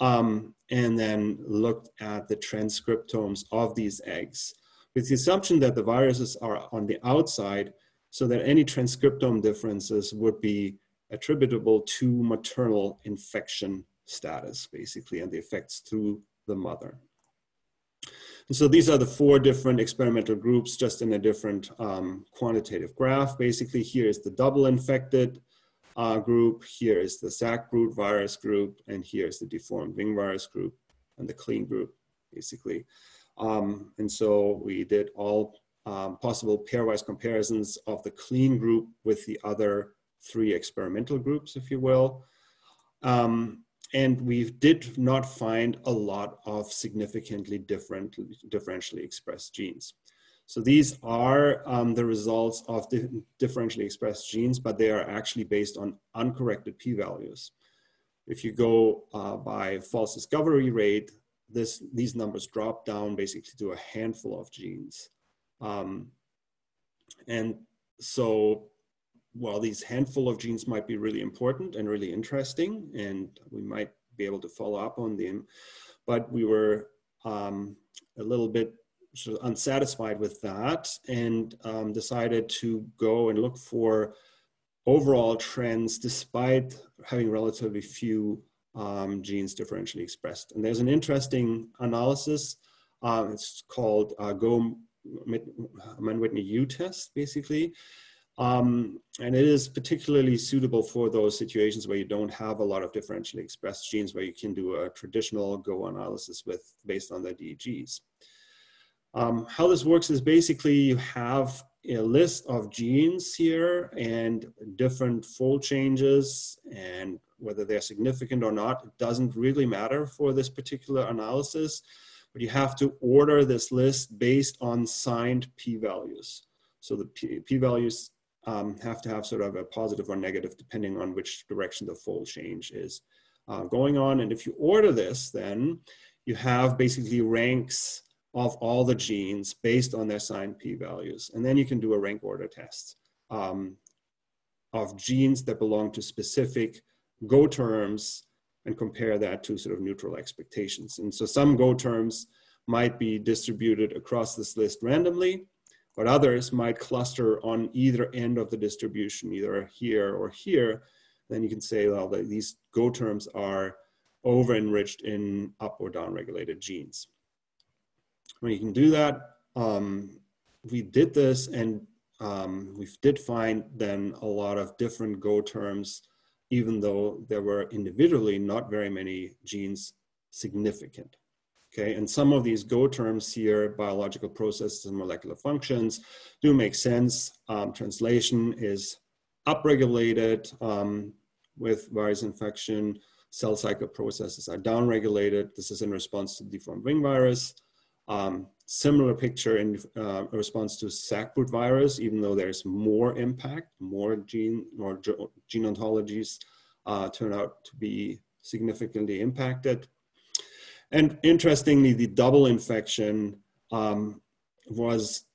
um, and then looked at the transcriptomes of these eggs with the assumption that the viruses are on the outside so that any transcriptome differences would be attributable to maternal infection status, basically, and the effects through the mother. So these are the four different experimental groups just in a different um, quantitative graph. Basically, here is the double infected uh, group, here is the sac virus group, and here is the deformed wing virus group and the clean group, basically. Um, and so we did all um, possible pairwise comparisons of the clean group with the other three experimental groups, if you will. Um, and we did not find a lot of significantly different, differentially expressed genes. So these are um, the results of the differentially expressed genes, but they are actually based on uncorrected p-values. If you go uh, by false discovery rate, this, these numbers drop down basically to a handful of genes. Um, and so while these handful of genes might be really important and really interesting, and we might be able to follow up on them, but we were um, a little bit sort of unsatisfied with that and um, decided to go and look for overall trends despite having relatively few um, genes differentially expressed. And there's an interesting analysis. Uh, it's called uh, Go Mann-Whitney U test, basically. Um, and it is particularly suitable for those situations where you don't have a lot of differentially expressed genes where you can do a traditional Go analysis with based on the DEGs. Um, how this works is basically you have a list of genes here and different fold changes and whether they're significant or not, it doesn't really matter for this particular analysis, but you have to order this list based on signed p-values. So the p-values um, have to have sort of a positive or negative depending on which direction the fold change is uh, going on. And if you order this, then you have basically ranks of all the genes based on their signed p-values. And then you can do a rank order test um, of genes that belong to specific Go terms and compare that to sort of neutral expectations. And so some Go terms might be distributed across this list randomly, but others might cluster on either end of the distribution, either here or here. Then you can say, well, these Go terms are over enriched in up or down regulated genes. When you can do that, um, we did this and um, we did find then a lot of different Go terms, even though there were individually not very many genes significant. Okay, and some of these Go terms here, biological processes and molecular functions, do make sense. Um, translation is upregulated um, with virus infection. Cell cycle processes are downregulated. This is in response to deformed wing virus. Um, similar picture in uh, response to sac brood virus, even though there's more impact, more gene or gene ontologies uh, turn out to be significantly impacted. And interestingly, the double infection um, was,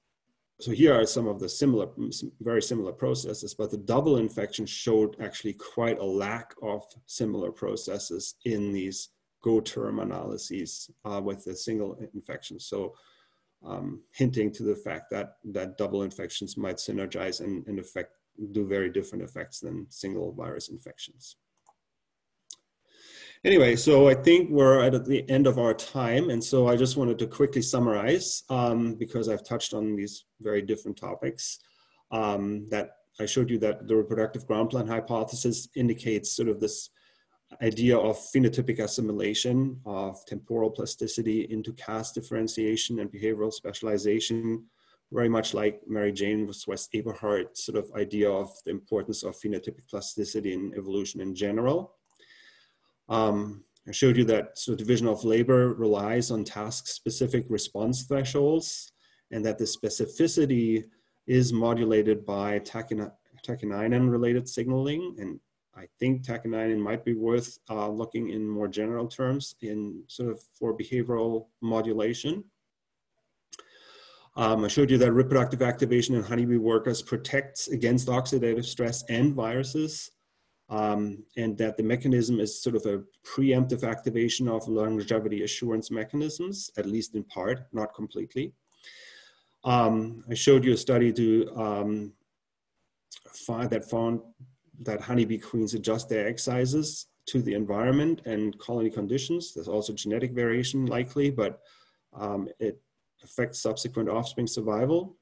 so here are some of the similar, very similar processes, but the double infection showed actually quite a lack of similar processes in these go term analyses uh, with the single infection. So um, hinting to the fact that, that double infections might synergize and, and effect, do very different effects than single virus infections. Anyway, so I think we're at the end of our time. And so I just wanted to quickly summarize um, because I've touched on these very different topics um, that I showed you that the reproductive ground plan hypothesis indicates sort of this idea of phenotypic assimilation of temporal plasticity into caste differentiation and behavioral specialization, very much like Mary Jane West Eberhard's sort of idea of the importance of phenotypic plasticity in evolution in general. Um, I showed you that so division of labor relies on task-specific response thresholds and that the specificity is modulated by tachykinin-related signaling and I think tachykinin might be worth uh, looking in more general terms in sort of for behavioral modulation. Um, I showed you that reproductive activation in honeybee workers protects against oxidative stress and viruses, um, and that the mechanism is sort of a preemptive activation of longevity assurance mechanisms, at least in part, not completely. Um, I showed you a study to um, find that found that honeybee queens adjust their egg sizes to the environment and colony conditions. There's also genetic variation likely, but um, it affects subsequent offspring survival.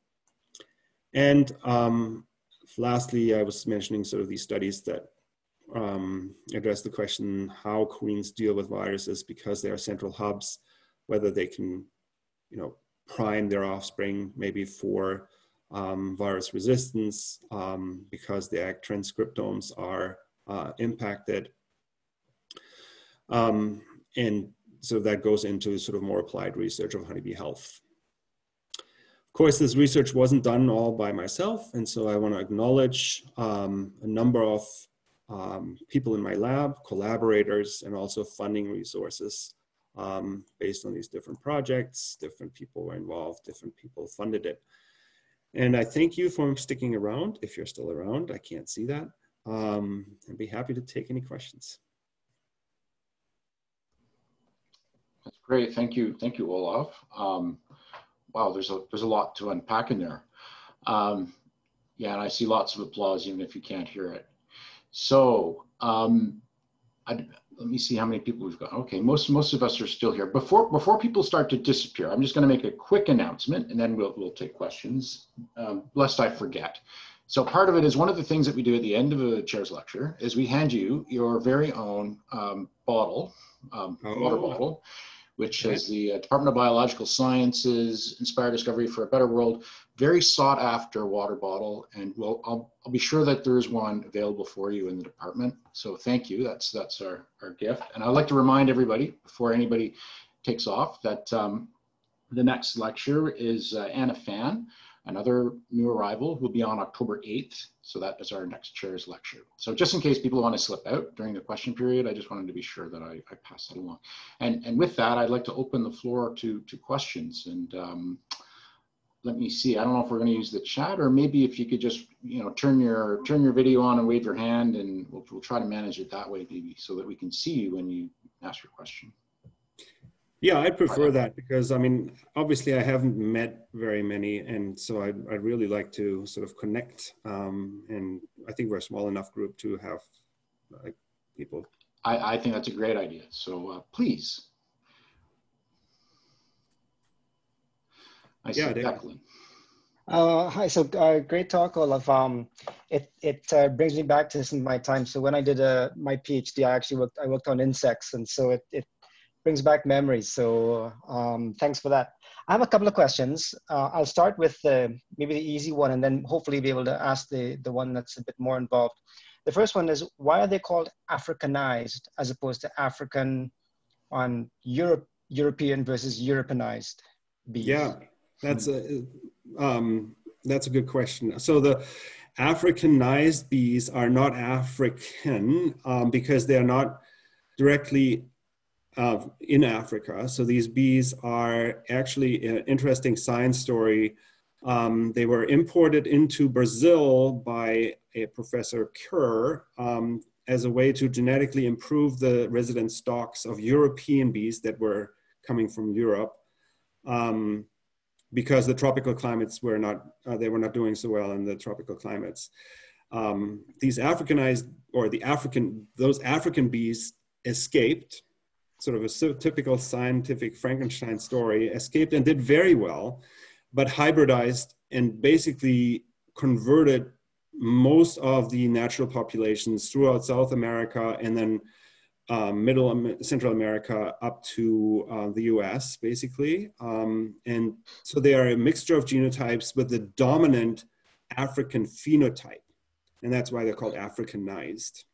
And um, lastly, I was mentioning sort of these studies that um, address the question how queens deal with viruses because they are central hubs, whether they can, you know, prime their offspring maybe for um, virus resistance um, because the egg transcriptomes are uh, impacted. Um, and so that goes into sort of more applied research of honeybee health. Of course, this research wasn't done all by myself, and so I want to acknowledge um, a number of um, people in my lab, collaborators, and also funding resources um, based on these different projects. Different people were involved, different people funded it. And I thank you for sticking around. If you're still around, I can't see that. Um, I'd be happy to take any questions. That's great. Thank you. Thank you, Olav. Um, wow, there's a there's a lot to unpack in there. Um, yeah, and I see lots of applause, even if you can't hear it. So um, I, let me see how many people we've got. Okay, most most of us are still here. Before before people start to disappear, I'm just going to make a quick announcement, and then we'll we'll take questions, um, lest I forget. So part of it is one of the things that we do at the end of a chair's lecture is we hand you your very own um, bottle, um, oh. water bottle, which is the uh, Department of Biological Sciences Inspired Discovery for a Better World, very sought after water bottle. And we'll, I'll, I'll be sure that there is one available for you in the department. So thank you. That's, that's our, our gift. And I'd like to remind everybody before anybody takes off that um, the next lecture is uh, Anna Fan, another new arrival, will be on October 8th so that is our next chair's lecture. So just in case people want to slip out during the question period, I just wanted to be sure that I, I pass that along. And, and with that, I'd like to open the floor to, to questions. And um, let me see, I don't know if we're going to use the chat or maybe if you could just, you know, turn your turn your video on and wave your hand and we'll, we'll try to manage it that way, maybe, so that we can see you when you ask your question. Yeah, I'd prefer that because I mean, obviously, I haven't met very many, and so I'd, I'd really like to sort of connect. Um, and I think we're a small enough group to have like people. I, I think that's a great idea. So uh, please. I yeah, Declan. Uh, hi, so uh, great talk, Olav. Um, it it uh, brings me back to some of my time. So when I did uh, my PhD, I actually worked I worked on insects, and so it, it brings back memories. So um, thanks for that. I have a couple of questions. Uh, I'll start with maybe the easy one and then hopefully be able to ask the, the one that's a bit more involved. The first one is why are they called Africanized as opposed to African on Europe, European versus Europeanized bees? Yeah, that's a, um, that's a good question. So the Africanized bees are not African um, because they are not directly uh, in Africa. So these bees are actually an interesting science story. Um, they were imported into Brazil by a Professor Kerr um, as a way to genetically improve the resident stocks of European bees that were coming from Europe. Um, because the tropical climates were not, uh, they were not doing so well in the tropical climates. Um, these Africanized, or the African, those African bees escaped sort of a typical scientific Frankenstein story, escaped and did very well, but hybridized and basically converted most of the natural populations throughout South America and then um, Middle Central America up to uh, the US, basically. Um, and so they are a mixture of genotypes with the dominant African phenotype. And that's why they're called Africanized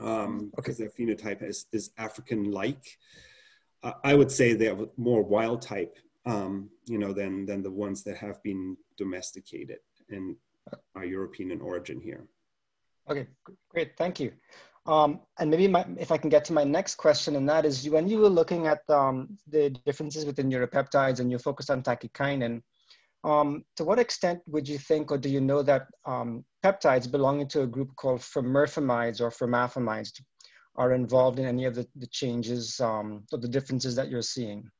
um, because their phenotype is, is African-like. Uh, I would say they're more wild type, um, you know, than, than the ones that have been domesticated and are European in origin here. Okay, great, thank you. Um, and maybe my, if I can get to my next question, and that is when you were looking at um, the differences within neuropeptides and you focused on tachykinin, um, to what extent would you think, or do you know that um, peptides belonging to a group called FMRFamides or FMRFamides are involved in any of the, the changes um, or the differences that you're seeing?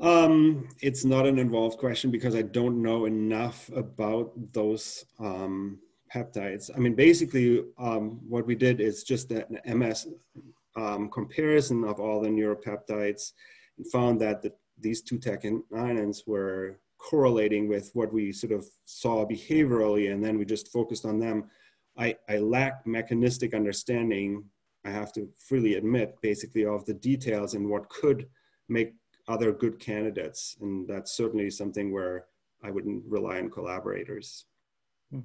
Um, it's not an involved question because I don't know enough about those um, peptides. I mean, basically, um, what we did is just an MS comparison of all the neuropeptides and found that the, these two tachykinins were correlating with what we sort of saw behaviorally, and then we just focused on them. I, I lack mechanistic understanding, I have to freely admit, basically, of the details and what could make other good candidates. And that's certainly something where I wouldn't rely on collaborators. Hmm.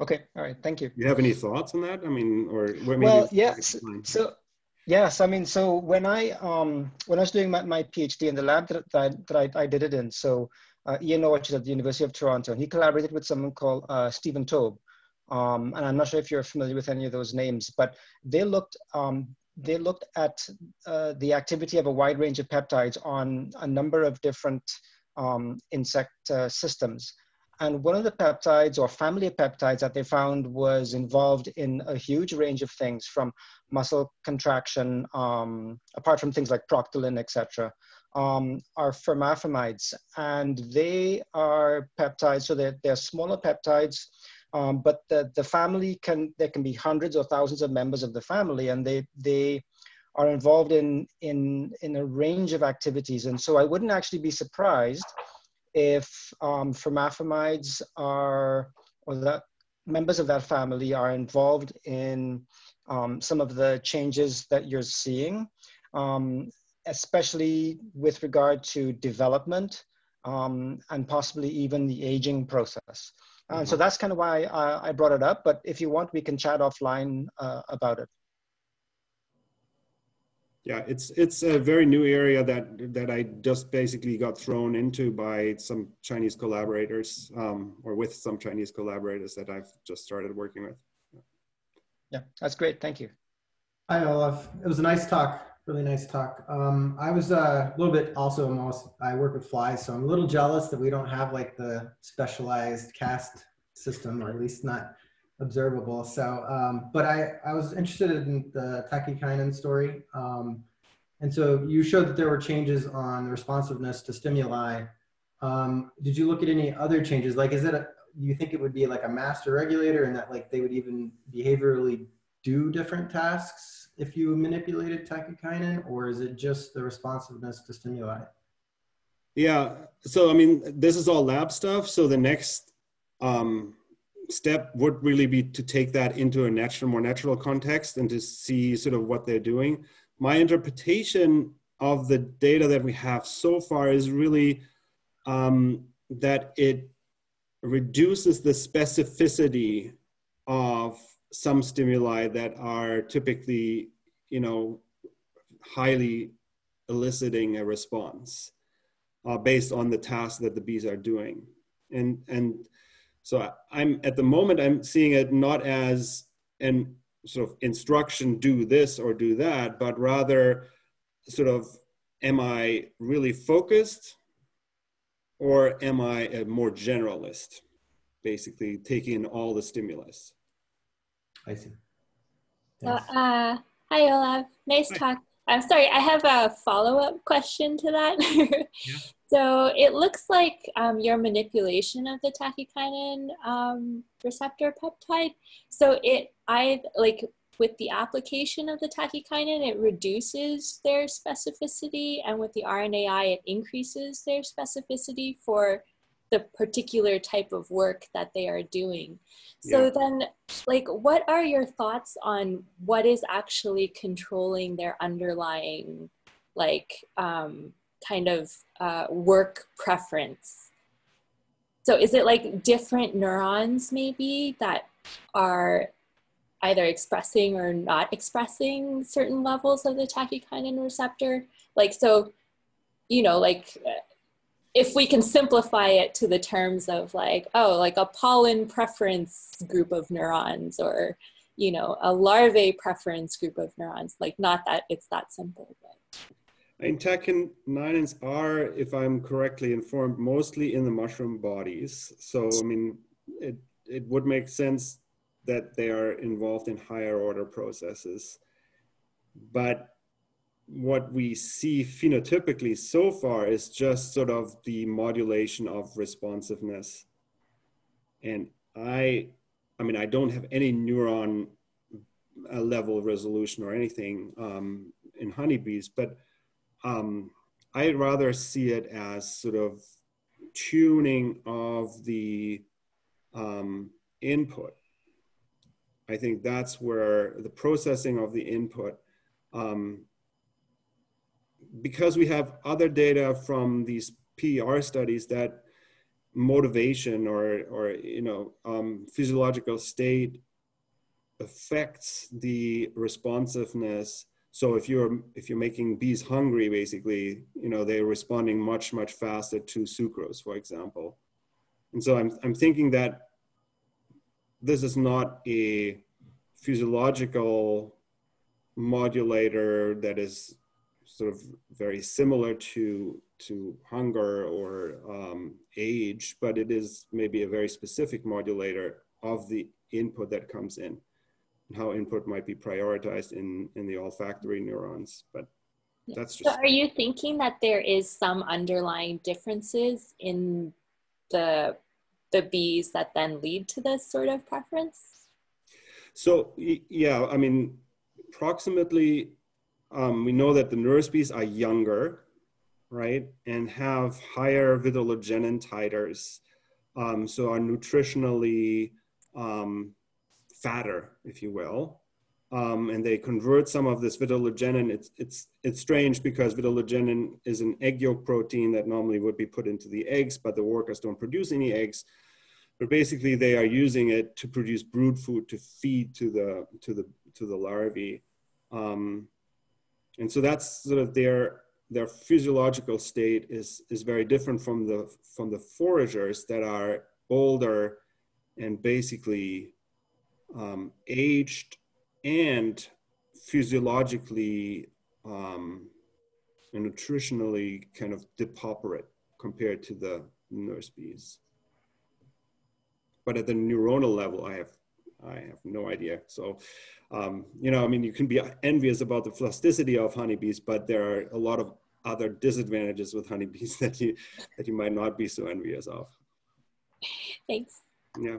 Okay, all right, thank you. You have any thoughts on that? I mean, or well, yes. So, yes, I mean, so when I um when I was doing my, my PhD in the lab that, that, that I, I did it in, so uh, Ian Orchard at the University of Toronto, and he collaborated with someone called uh, Stephen Tobe. Um, and I'm not sure if you're familiar with any of those names, but they looked um, they looked at uh, the activity of a wide range of peptides on a number of different um, insect uh, systems. And one of the peptides or family of peptides that they found was involved in a huge range of things from muscle contraction, um, apart from things like proctolin, etc., um, are FMRFamides. And they are peptides, so they're, they're smaller peptides um, but the, the family can, there can be hundreds or thousands of members of the family and they, they are involved in, in, in a range of activities. And so I wouldn't actually be surprised if um, are, or that members of that family are involved in um, some of the changes that you're seeing, um, especially with regard to development um, and possibly even the aging process. And uh, so mm-hmm. that's kind of why I, I, brought it up. But if you want, we can chat offline uh, about it. Yeah, it's it's a very new area that that I just basically got thrown into by some Chinese collaborators, um, or with some Chinese collaborators that I've just started working with. Yeah, that's great. Thank you. Hi, Olav. It was a nice talk. Really nice talk. Um, I was uh, a little bit also almost, I work with flies, so I'm a little jealous that we don't have like the specialized caste system, or at least not observable. So, um, but I, I was interested in the tachykinin story. Um, and so you showed that there were changes on responsiveness to stimuli. Um, did you look at any other changes? Like, is it a, you think it would be like a master regulator and that like they would even behaviorally do different tasks if you manipulated tachykinin, or is it just the responsiveness to stimuli? Yeah, so I mean, this is all lab stuff. So the next um, step would really be to take that into a natural, more natural context and to see sort of what they're doing. My interpretation of the data that we have so far is really um, that it reduces the specificity of some stimuli that are typically, you know, highly eliciting a response uh, based on the task that the bees are doing. And, and so I'm at the moment, I'm seeing it not as an sort of instruction, do this or do that, but rather sort of, am I really focused or am I a more generalist, basically taking all the stimulus? I see. So, uh, hi, Olav. Nice hi. talk. I'm sorry, I have a follow up question to that. yeah. [LAUGHS] So it looks like um, your manipulation of the tachykinin um, receptor peptide. So it, I like with the application of the tachykinin, it reduces their specificity, and with the RNAi, it increases their specificity for the particular type of work that they are doing. So yeah. then, like, what are your thoughts on what is actually controlling their underlying, like, um, kind of uh, work preference? So is it like different neurons maybe that are either expressing or not expressing certain levels of the tachykinin receptor? Like, so, you know, like if we can simplify it to the terms of like oh like a pollen preference group of neurons or you know a larvae preference group of neurons like not that it's that simple but and tachykinins are if i'm correctly informed mostly in the mushroom bodies so i mean it it would make sense that they are involved in higher order processes but what we see phenotypically so far is just sort of the modulation of responsiveness. And I, I mean, I don't have any neuron uh, level resolution or anything um, in honeybees, but um, I'd rather see it as sort of tuning of the um, input. I think that's where the processing of the input um, because we have other data from these PR studies that motivation or, or you know, um, physiological state affects the responsiveness. So if you're if you're making bees hungry, basically, you know, they're responding much much faster to sucrose, for example. And so I'm I'm thinking that this is not a physiological modulator that is sort of very similar to to hunger or um, age, but it is maybe a very specific modulator of the input that comes in how input might be prioritized in in the olfactory neurons. But that's just. So are you thinking that there is some underlying differences in the the bees that then lead to this sort of preference? So yeah, I mean, approximately um, we know that the nurse bees are younger, right, and have higher vitellogenin titers, um, so are nutritionally um, fatter, if you will. Um, and they convert some of this vitellogenin. It's, it's, it's strange because vitellogenin is an egg yolk protein that normally would be put into the eggs, but the workers don't produce any eggs. But basically, they are using it to produce brood food to feed to the to the to the larvae. Um, and so that's sort of their their physiological state is is very different from the from the foragers that are older and basically um, aged and physiologically um, and nutritionally kind of depauperate compared to the nurse bees. But at the neuronal level, I have I have no idea. So, um, you know, I mean, you can be envious about the plasticity of honeybees, but there are a lot of other disadvantages with honeybees [LAUGHS] that you that you might not be so envious of. Thanks. Yeah.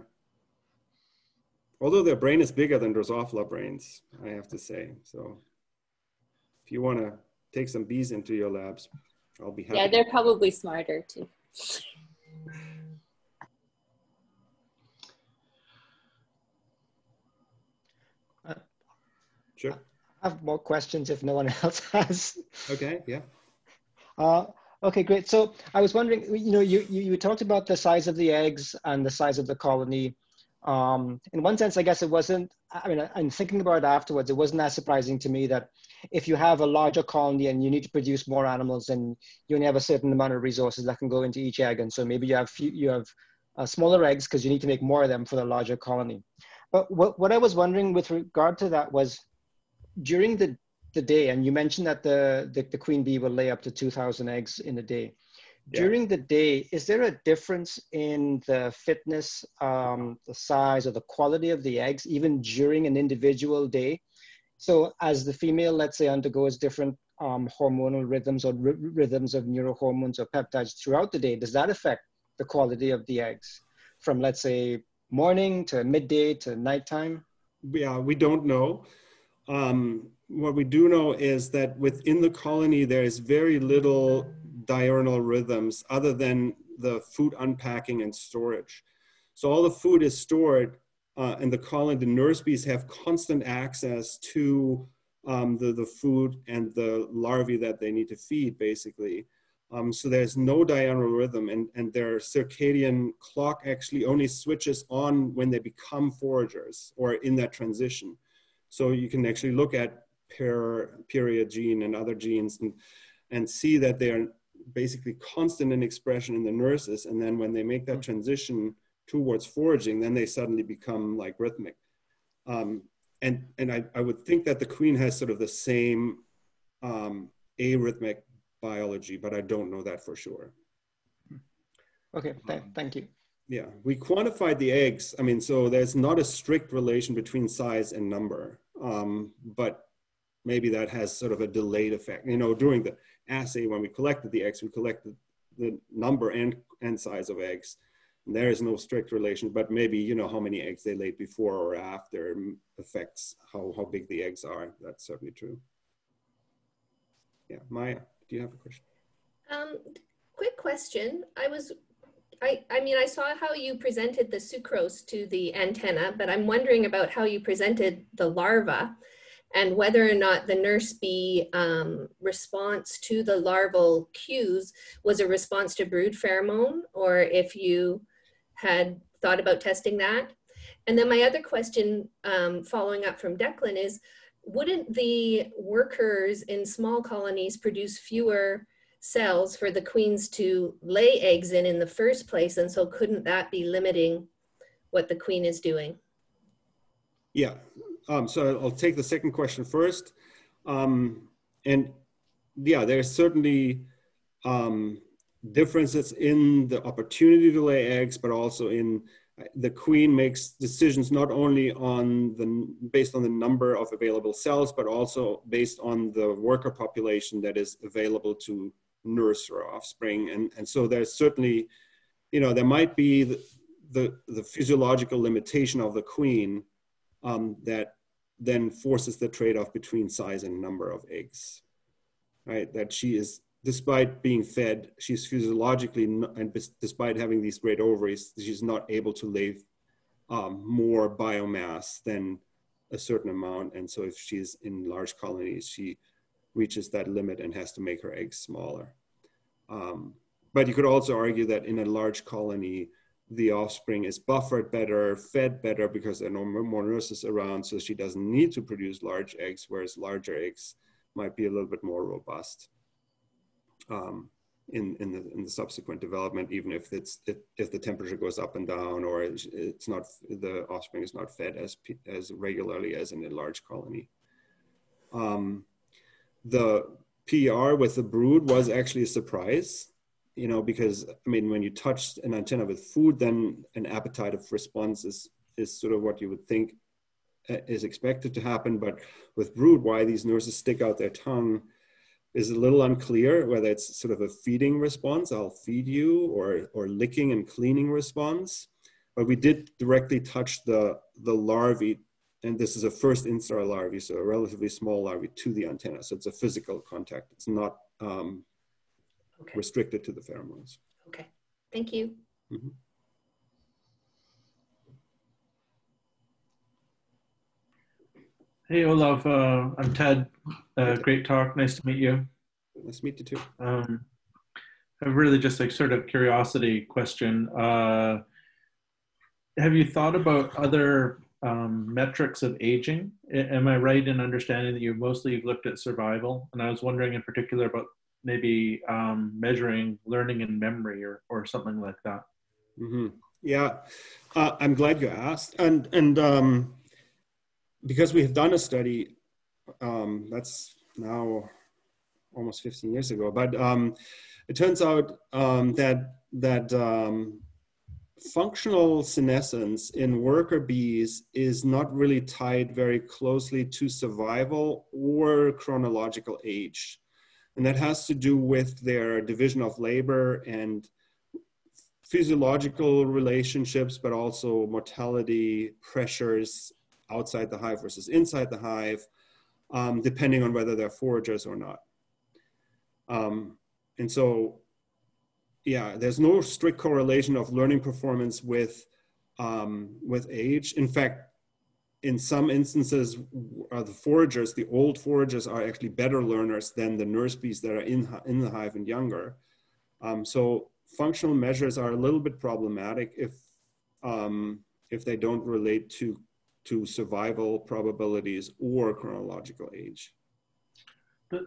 Although their brain is bigger than Drosophila brains, I have to say. So, if you want to take some bees into your labs, I'll be happy. Yeah, they're probably smarter too. Sure. I have more questions if no one else [LAUGHS] has. Okay, yeah. Uh, okay, great. So I was wondering, you know, you, you, you, talked about the size of the eggs and the size of the colony. Um, in one sense, I guess it wasn't, I mean, I'm thinking about it afterwards, it wasn't as surprising to me that if you have a larger colony and you need to produce more animals and you only have a certain amount of resources that can go into each egg. And so maybe you have, few, you have uh, smaller eggs because you need to make more of them for the larger colony. But what, what I was wondering with regard to that was, during the, the day, and you mentioned that the, the, the queen bee will lay up to 2,000 eggs in a day. Yeah. During the day, is there a difference in the fitness, um, the size, or the quality of the eggs, even during an individual day? So, as the female, let's say, undergoes different um, hormonal rhythms or rhythms of neurohormones or peptides throughout the day, does that affect the quality of the eggs from, let's say, morning to midday to nighttime? Yeah, we don't know. Um, what we do know is that within the colony, there is very little diurnal rhythms other than the food unpacking and storage. So all the food is stored uh, in the colony. The nurse bees have constant access to um, the, the food and the larvae that they need to feed, basically. Um, so there's no diurnal rhythm, and, and their circadian clock actually only switches on when they become foragers or in that transition. So you can actually look at per, period gene and other genes and, and see that they are basically constant in expression in the nurses. And then when they make that transition towards foraging, then they suddenly become like rhythmic. Um, and and I, I would think that the queen has sort of the same um, arrhythmic biology, but I don't know that for sure. Okay, th thank you. Yeah, we quantified the eggs. I mean, so there's not a strict relation between size and number. Um, but maybe that has sort of a delayed effect. You know, during the assay, when we collected the eggs, we collected the number and, and size of eggs. And there is no strict relation, but maybe, you know, how many eggs they laid before or after affects how, how big the eggs are. That's certainly true. Yeah, Maya, do you have a question? Um, quick question. I was, I, I mean, I saw how you presented the sucrose to the antenna, but I'm wondering about how you presented the larva and whether or not the nurse bee um, response to the larval cues was a response to brood pheromone or if you had thought about testing that. And then my other question um, following up from Declan is, wouldn't the workers in small colonies produce fewer cells for the queens to lay eggs in in the first place? And so couldn't that be limiting what the queen is doing? Yeah, um, so I'll take the second question first. Um, and yeah, there's certainly um, differences in the opportunity to lay eggs, but also in the queen makes decisions not only on the based on the number of available cells, but also based on the worker population that is available to nurse her offspring. And, and so there's certainly, you know, there might be the, the, the physiological limitation of the queen um, that then forces the trade-off between size and number of eggs, right? That she is, despite being fed, she's physiologically, and despite having these great ovaries, she's not able to lay um, more biomass than a certain amount. And so if she's in large colonies, she reaches that limit and has to make her eggs smaller. Um, but you could also argue that in a large colony, the offspring is buffered better, fed better because there are no more nurses around, so she doesn't need to produce large eggs, whereas larger eggs might be a little bit more robust um, in, in, the, in the subsequent development, even if, it's, if the temperature goes up and down or it's not, the offspring is not fed as, as regularly as in a large colony. Um, the PR with the brood was actually a surprise you know, because I mean, when you touch an antenna with food, then an appetitive response is is sort of what you would think uh, is expected to happen. But with brood, why these nurses stick out their tongue is a little unclear. Whether it's sort of a feeding response, I'll feed you, or or licking and cleaning response. But we did directly touch the the larvae, and this is a first instar larvae, so a relatively small larvae to the antenna. So it's a physical contact. It's not um, okay. restricted to the pheromones. Okay, thank you. Mm -hmm. Hey, Olav, uh, I'm Ted. Uh, great talk. Nice to meet you. Nice to meet you too. Um, I really just like sort of curiosity question. Uh, have you thought about other um, metrics of aging? Am I right in understanding that you mostly have looked at survival? And I was wondering in particular about maybe um, measuring learning and memory or, or something like that. Mm-hmm. Yeah, uh, I'm glad you asked. And, and um, because we have done a study um, that's now almost 15 years ago, but um, it turns out um, that, that um, functional senescence in worker bees is not really tied very closely to survival or chronological age. And that has to do with their division of labor and physiological relationships, but also mortality pressures outside the hive versus inside the hive, um, depending on whether they're foragers or not. Um, and so, yeah, there's no strict correlation of learning performance with um, with age. In fact, in some instances, uh, the foragers, the old foragers are actually better learners than the nurse bees that are in, in the hive and younger. Um, so functional measures are a little bit problematic if, um, if they don't relate to, to survival probabilities or chronological age.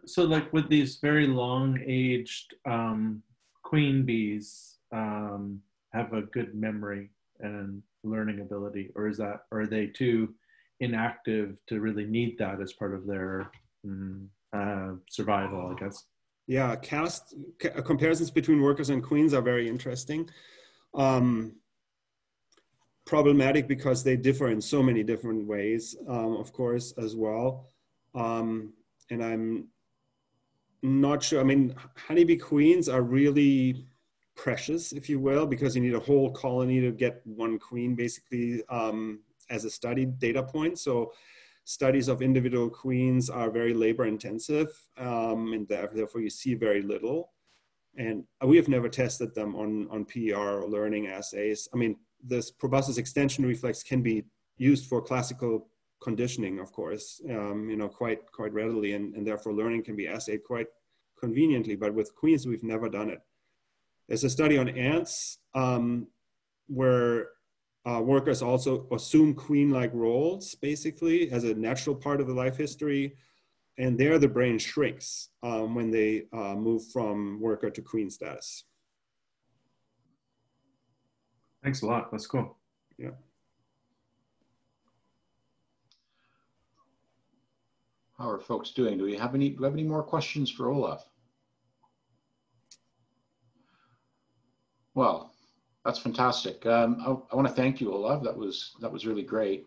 So like with these very long aged um, queen bees um, have a good memory and learning ability or is that, or are they too inactive to really need that as part of their mm, uh, survival, I guess. Yeah, caste ca comparisons between workers and queens are very interesting. Um, problematic because they differ in so many different ways, um, of course, as well. Um, and I'm not sure. I mean, honeybee queens are really precious, if you will, because you need a whole colony to get one queen basically um, as a study data point. So studies of individual queens are very labor intensive um, and therefore you see very little. And we have never tested them on, on PER or learning assays. I mean, this proboscis extension reflex can be used for classical conditioning, of course, um, you know, quite quite readily, and, and therefore learning can be assayed quite conveniently. But with queens, we've never done it. There's a study on ants um, where uh, workers also assume queen-like roles, basically, as a natural part of the life history. And there the brain shrinks um, when they uh, move from worker to queen status. Thanks a lot. That's cool. Yeah. How are folks doing? Do we have any, do we have any more questions for Olav? Well, that's fantastic. Um, I, I want to thank you, Olav. That was that was really great.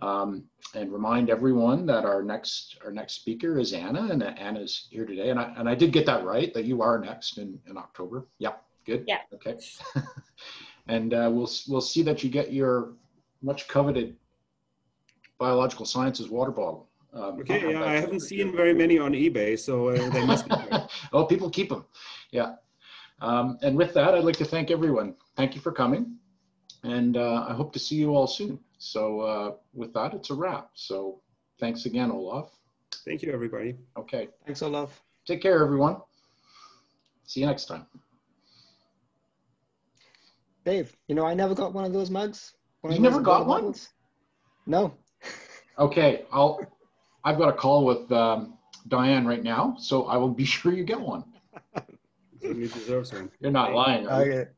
Um, and remind everyone that our next our next speaker is Anna, and Anna's here today. And I and I did get that right that you are next in in October. Yeah, good. Yeah. Okay. [LAUGHS] and uh, we'll we'll see that you get your much coveted biological sciences water bottle. Um, okay, yeah, I haven't seen very many on eBay, so uh, they must be. [LAUGHS] oh, people keep them. Yeah. Um, and with that, I'd like to thank everyone. Thank you for coming. And uh, I hope to see you all soon. So uh, with that, it's a wrap. So thanks again, Olav. Thank you, everybody. Okay. Thanks, Olav. Take care, everyone. See you next time. Dave, you know, I never got one of those mugs. One you never got one? Bottles. No. [LAUGHS] okay, I'll. I've got a call with um, Diane right now, so I will be [LAUGHS] sure you get one. you deserve some. You're not lying. Okay.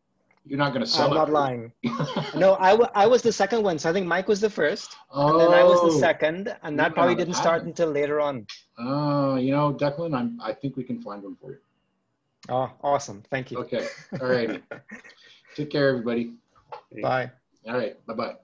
You're not going to sell I'm it. not lying. [LAUGHS] no, I, I was the second one. So I think Mike was the first. Oh. And then I was the oh. second. And that probably didn't start until later on. Uh, you know, Declan, I'm, I think we can find one for you. Oh, awesome. Thank you. Okay. All righty. [LAUGHS] Take care, everybody. Bye. All right. Bye-bye.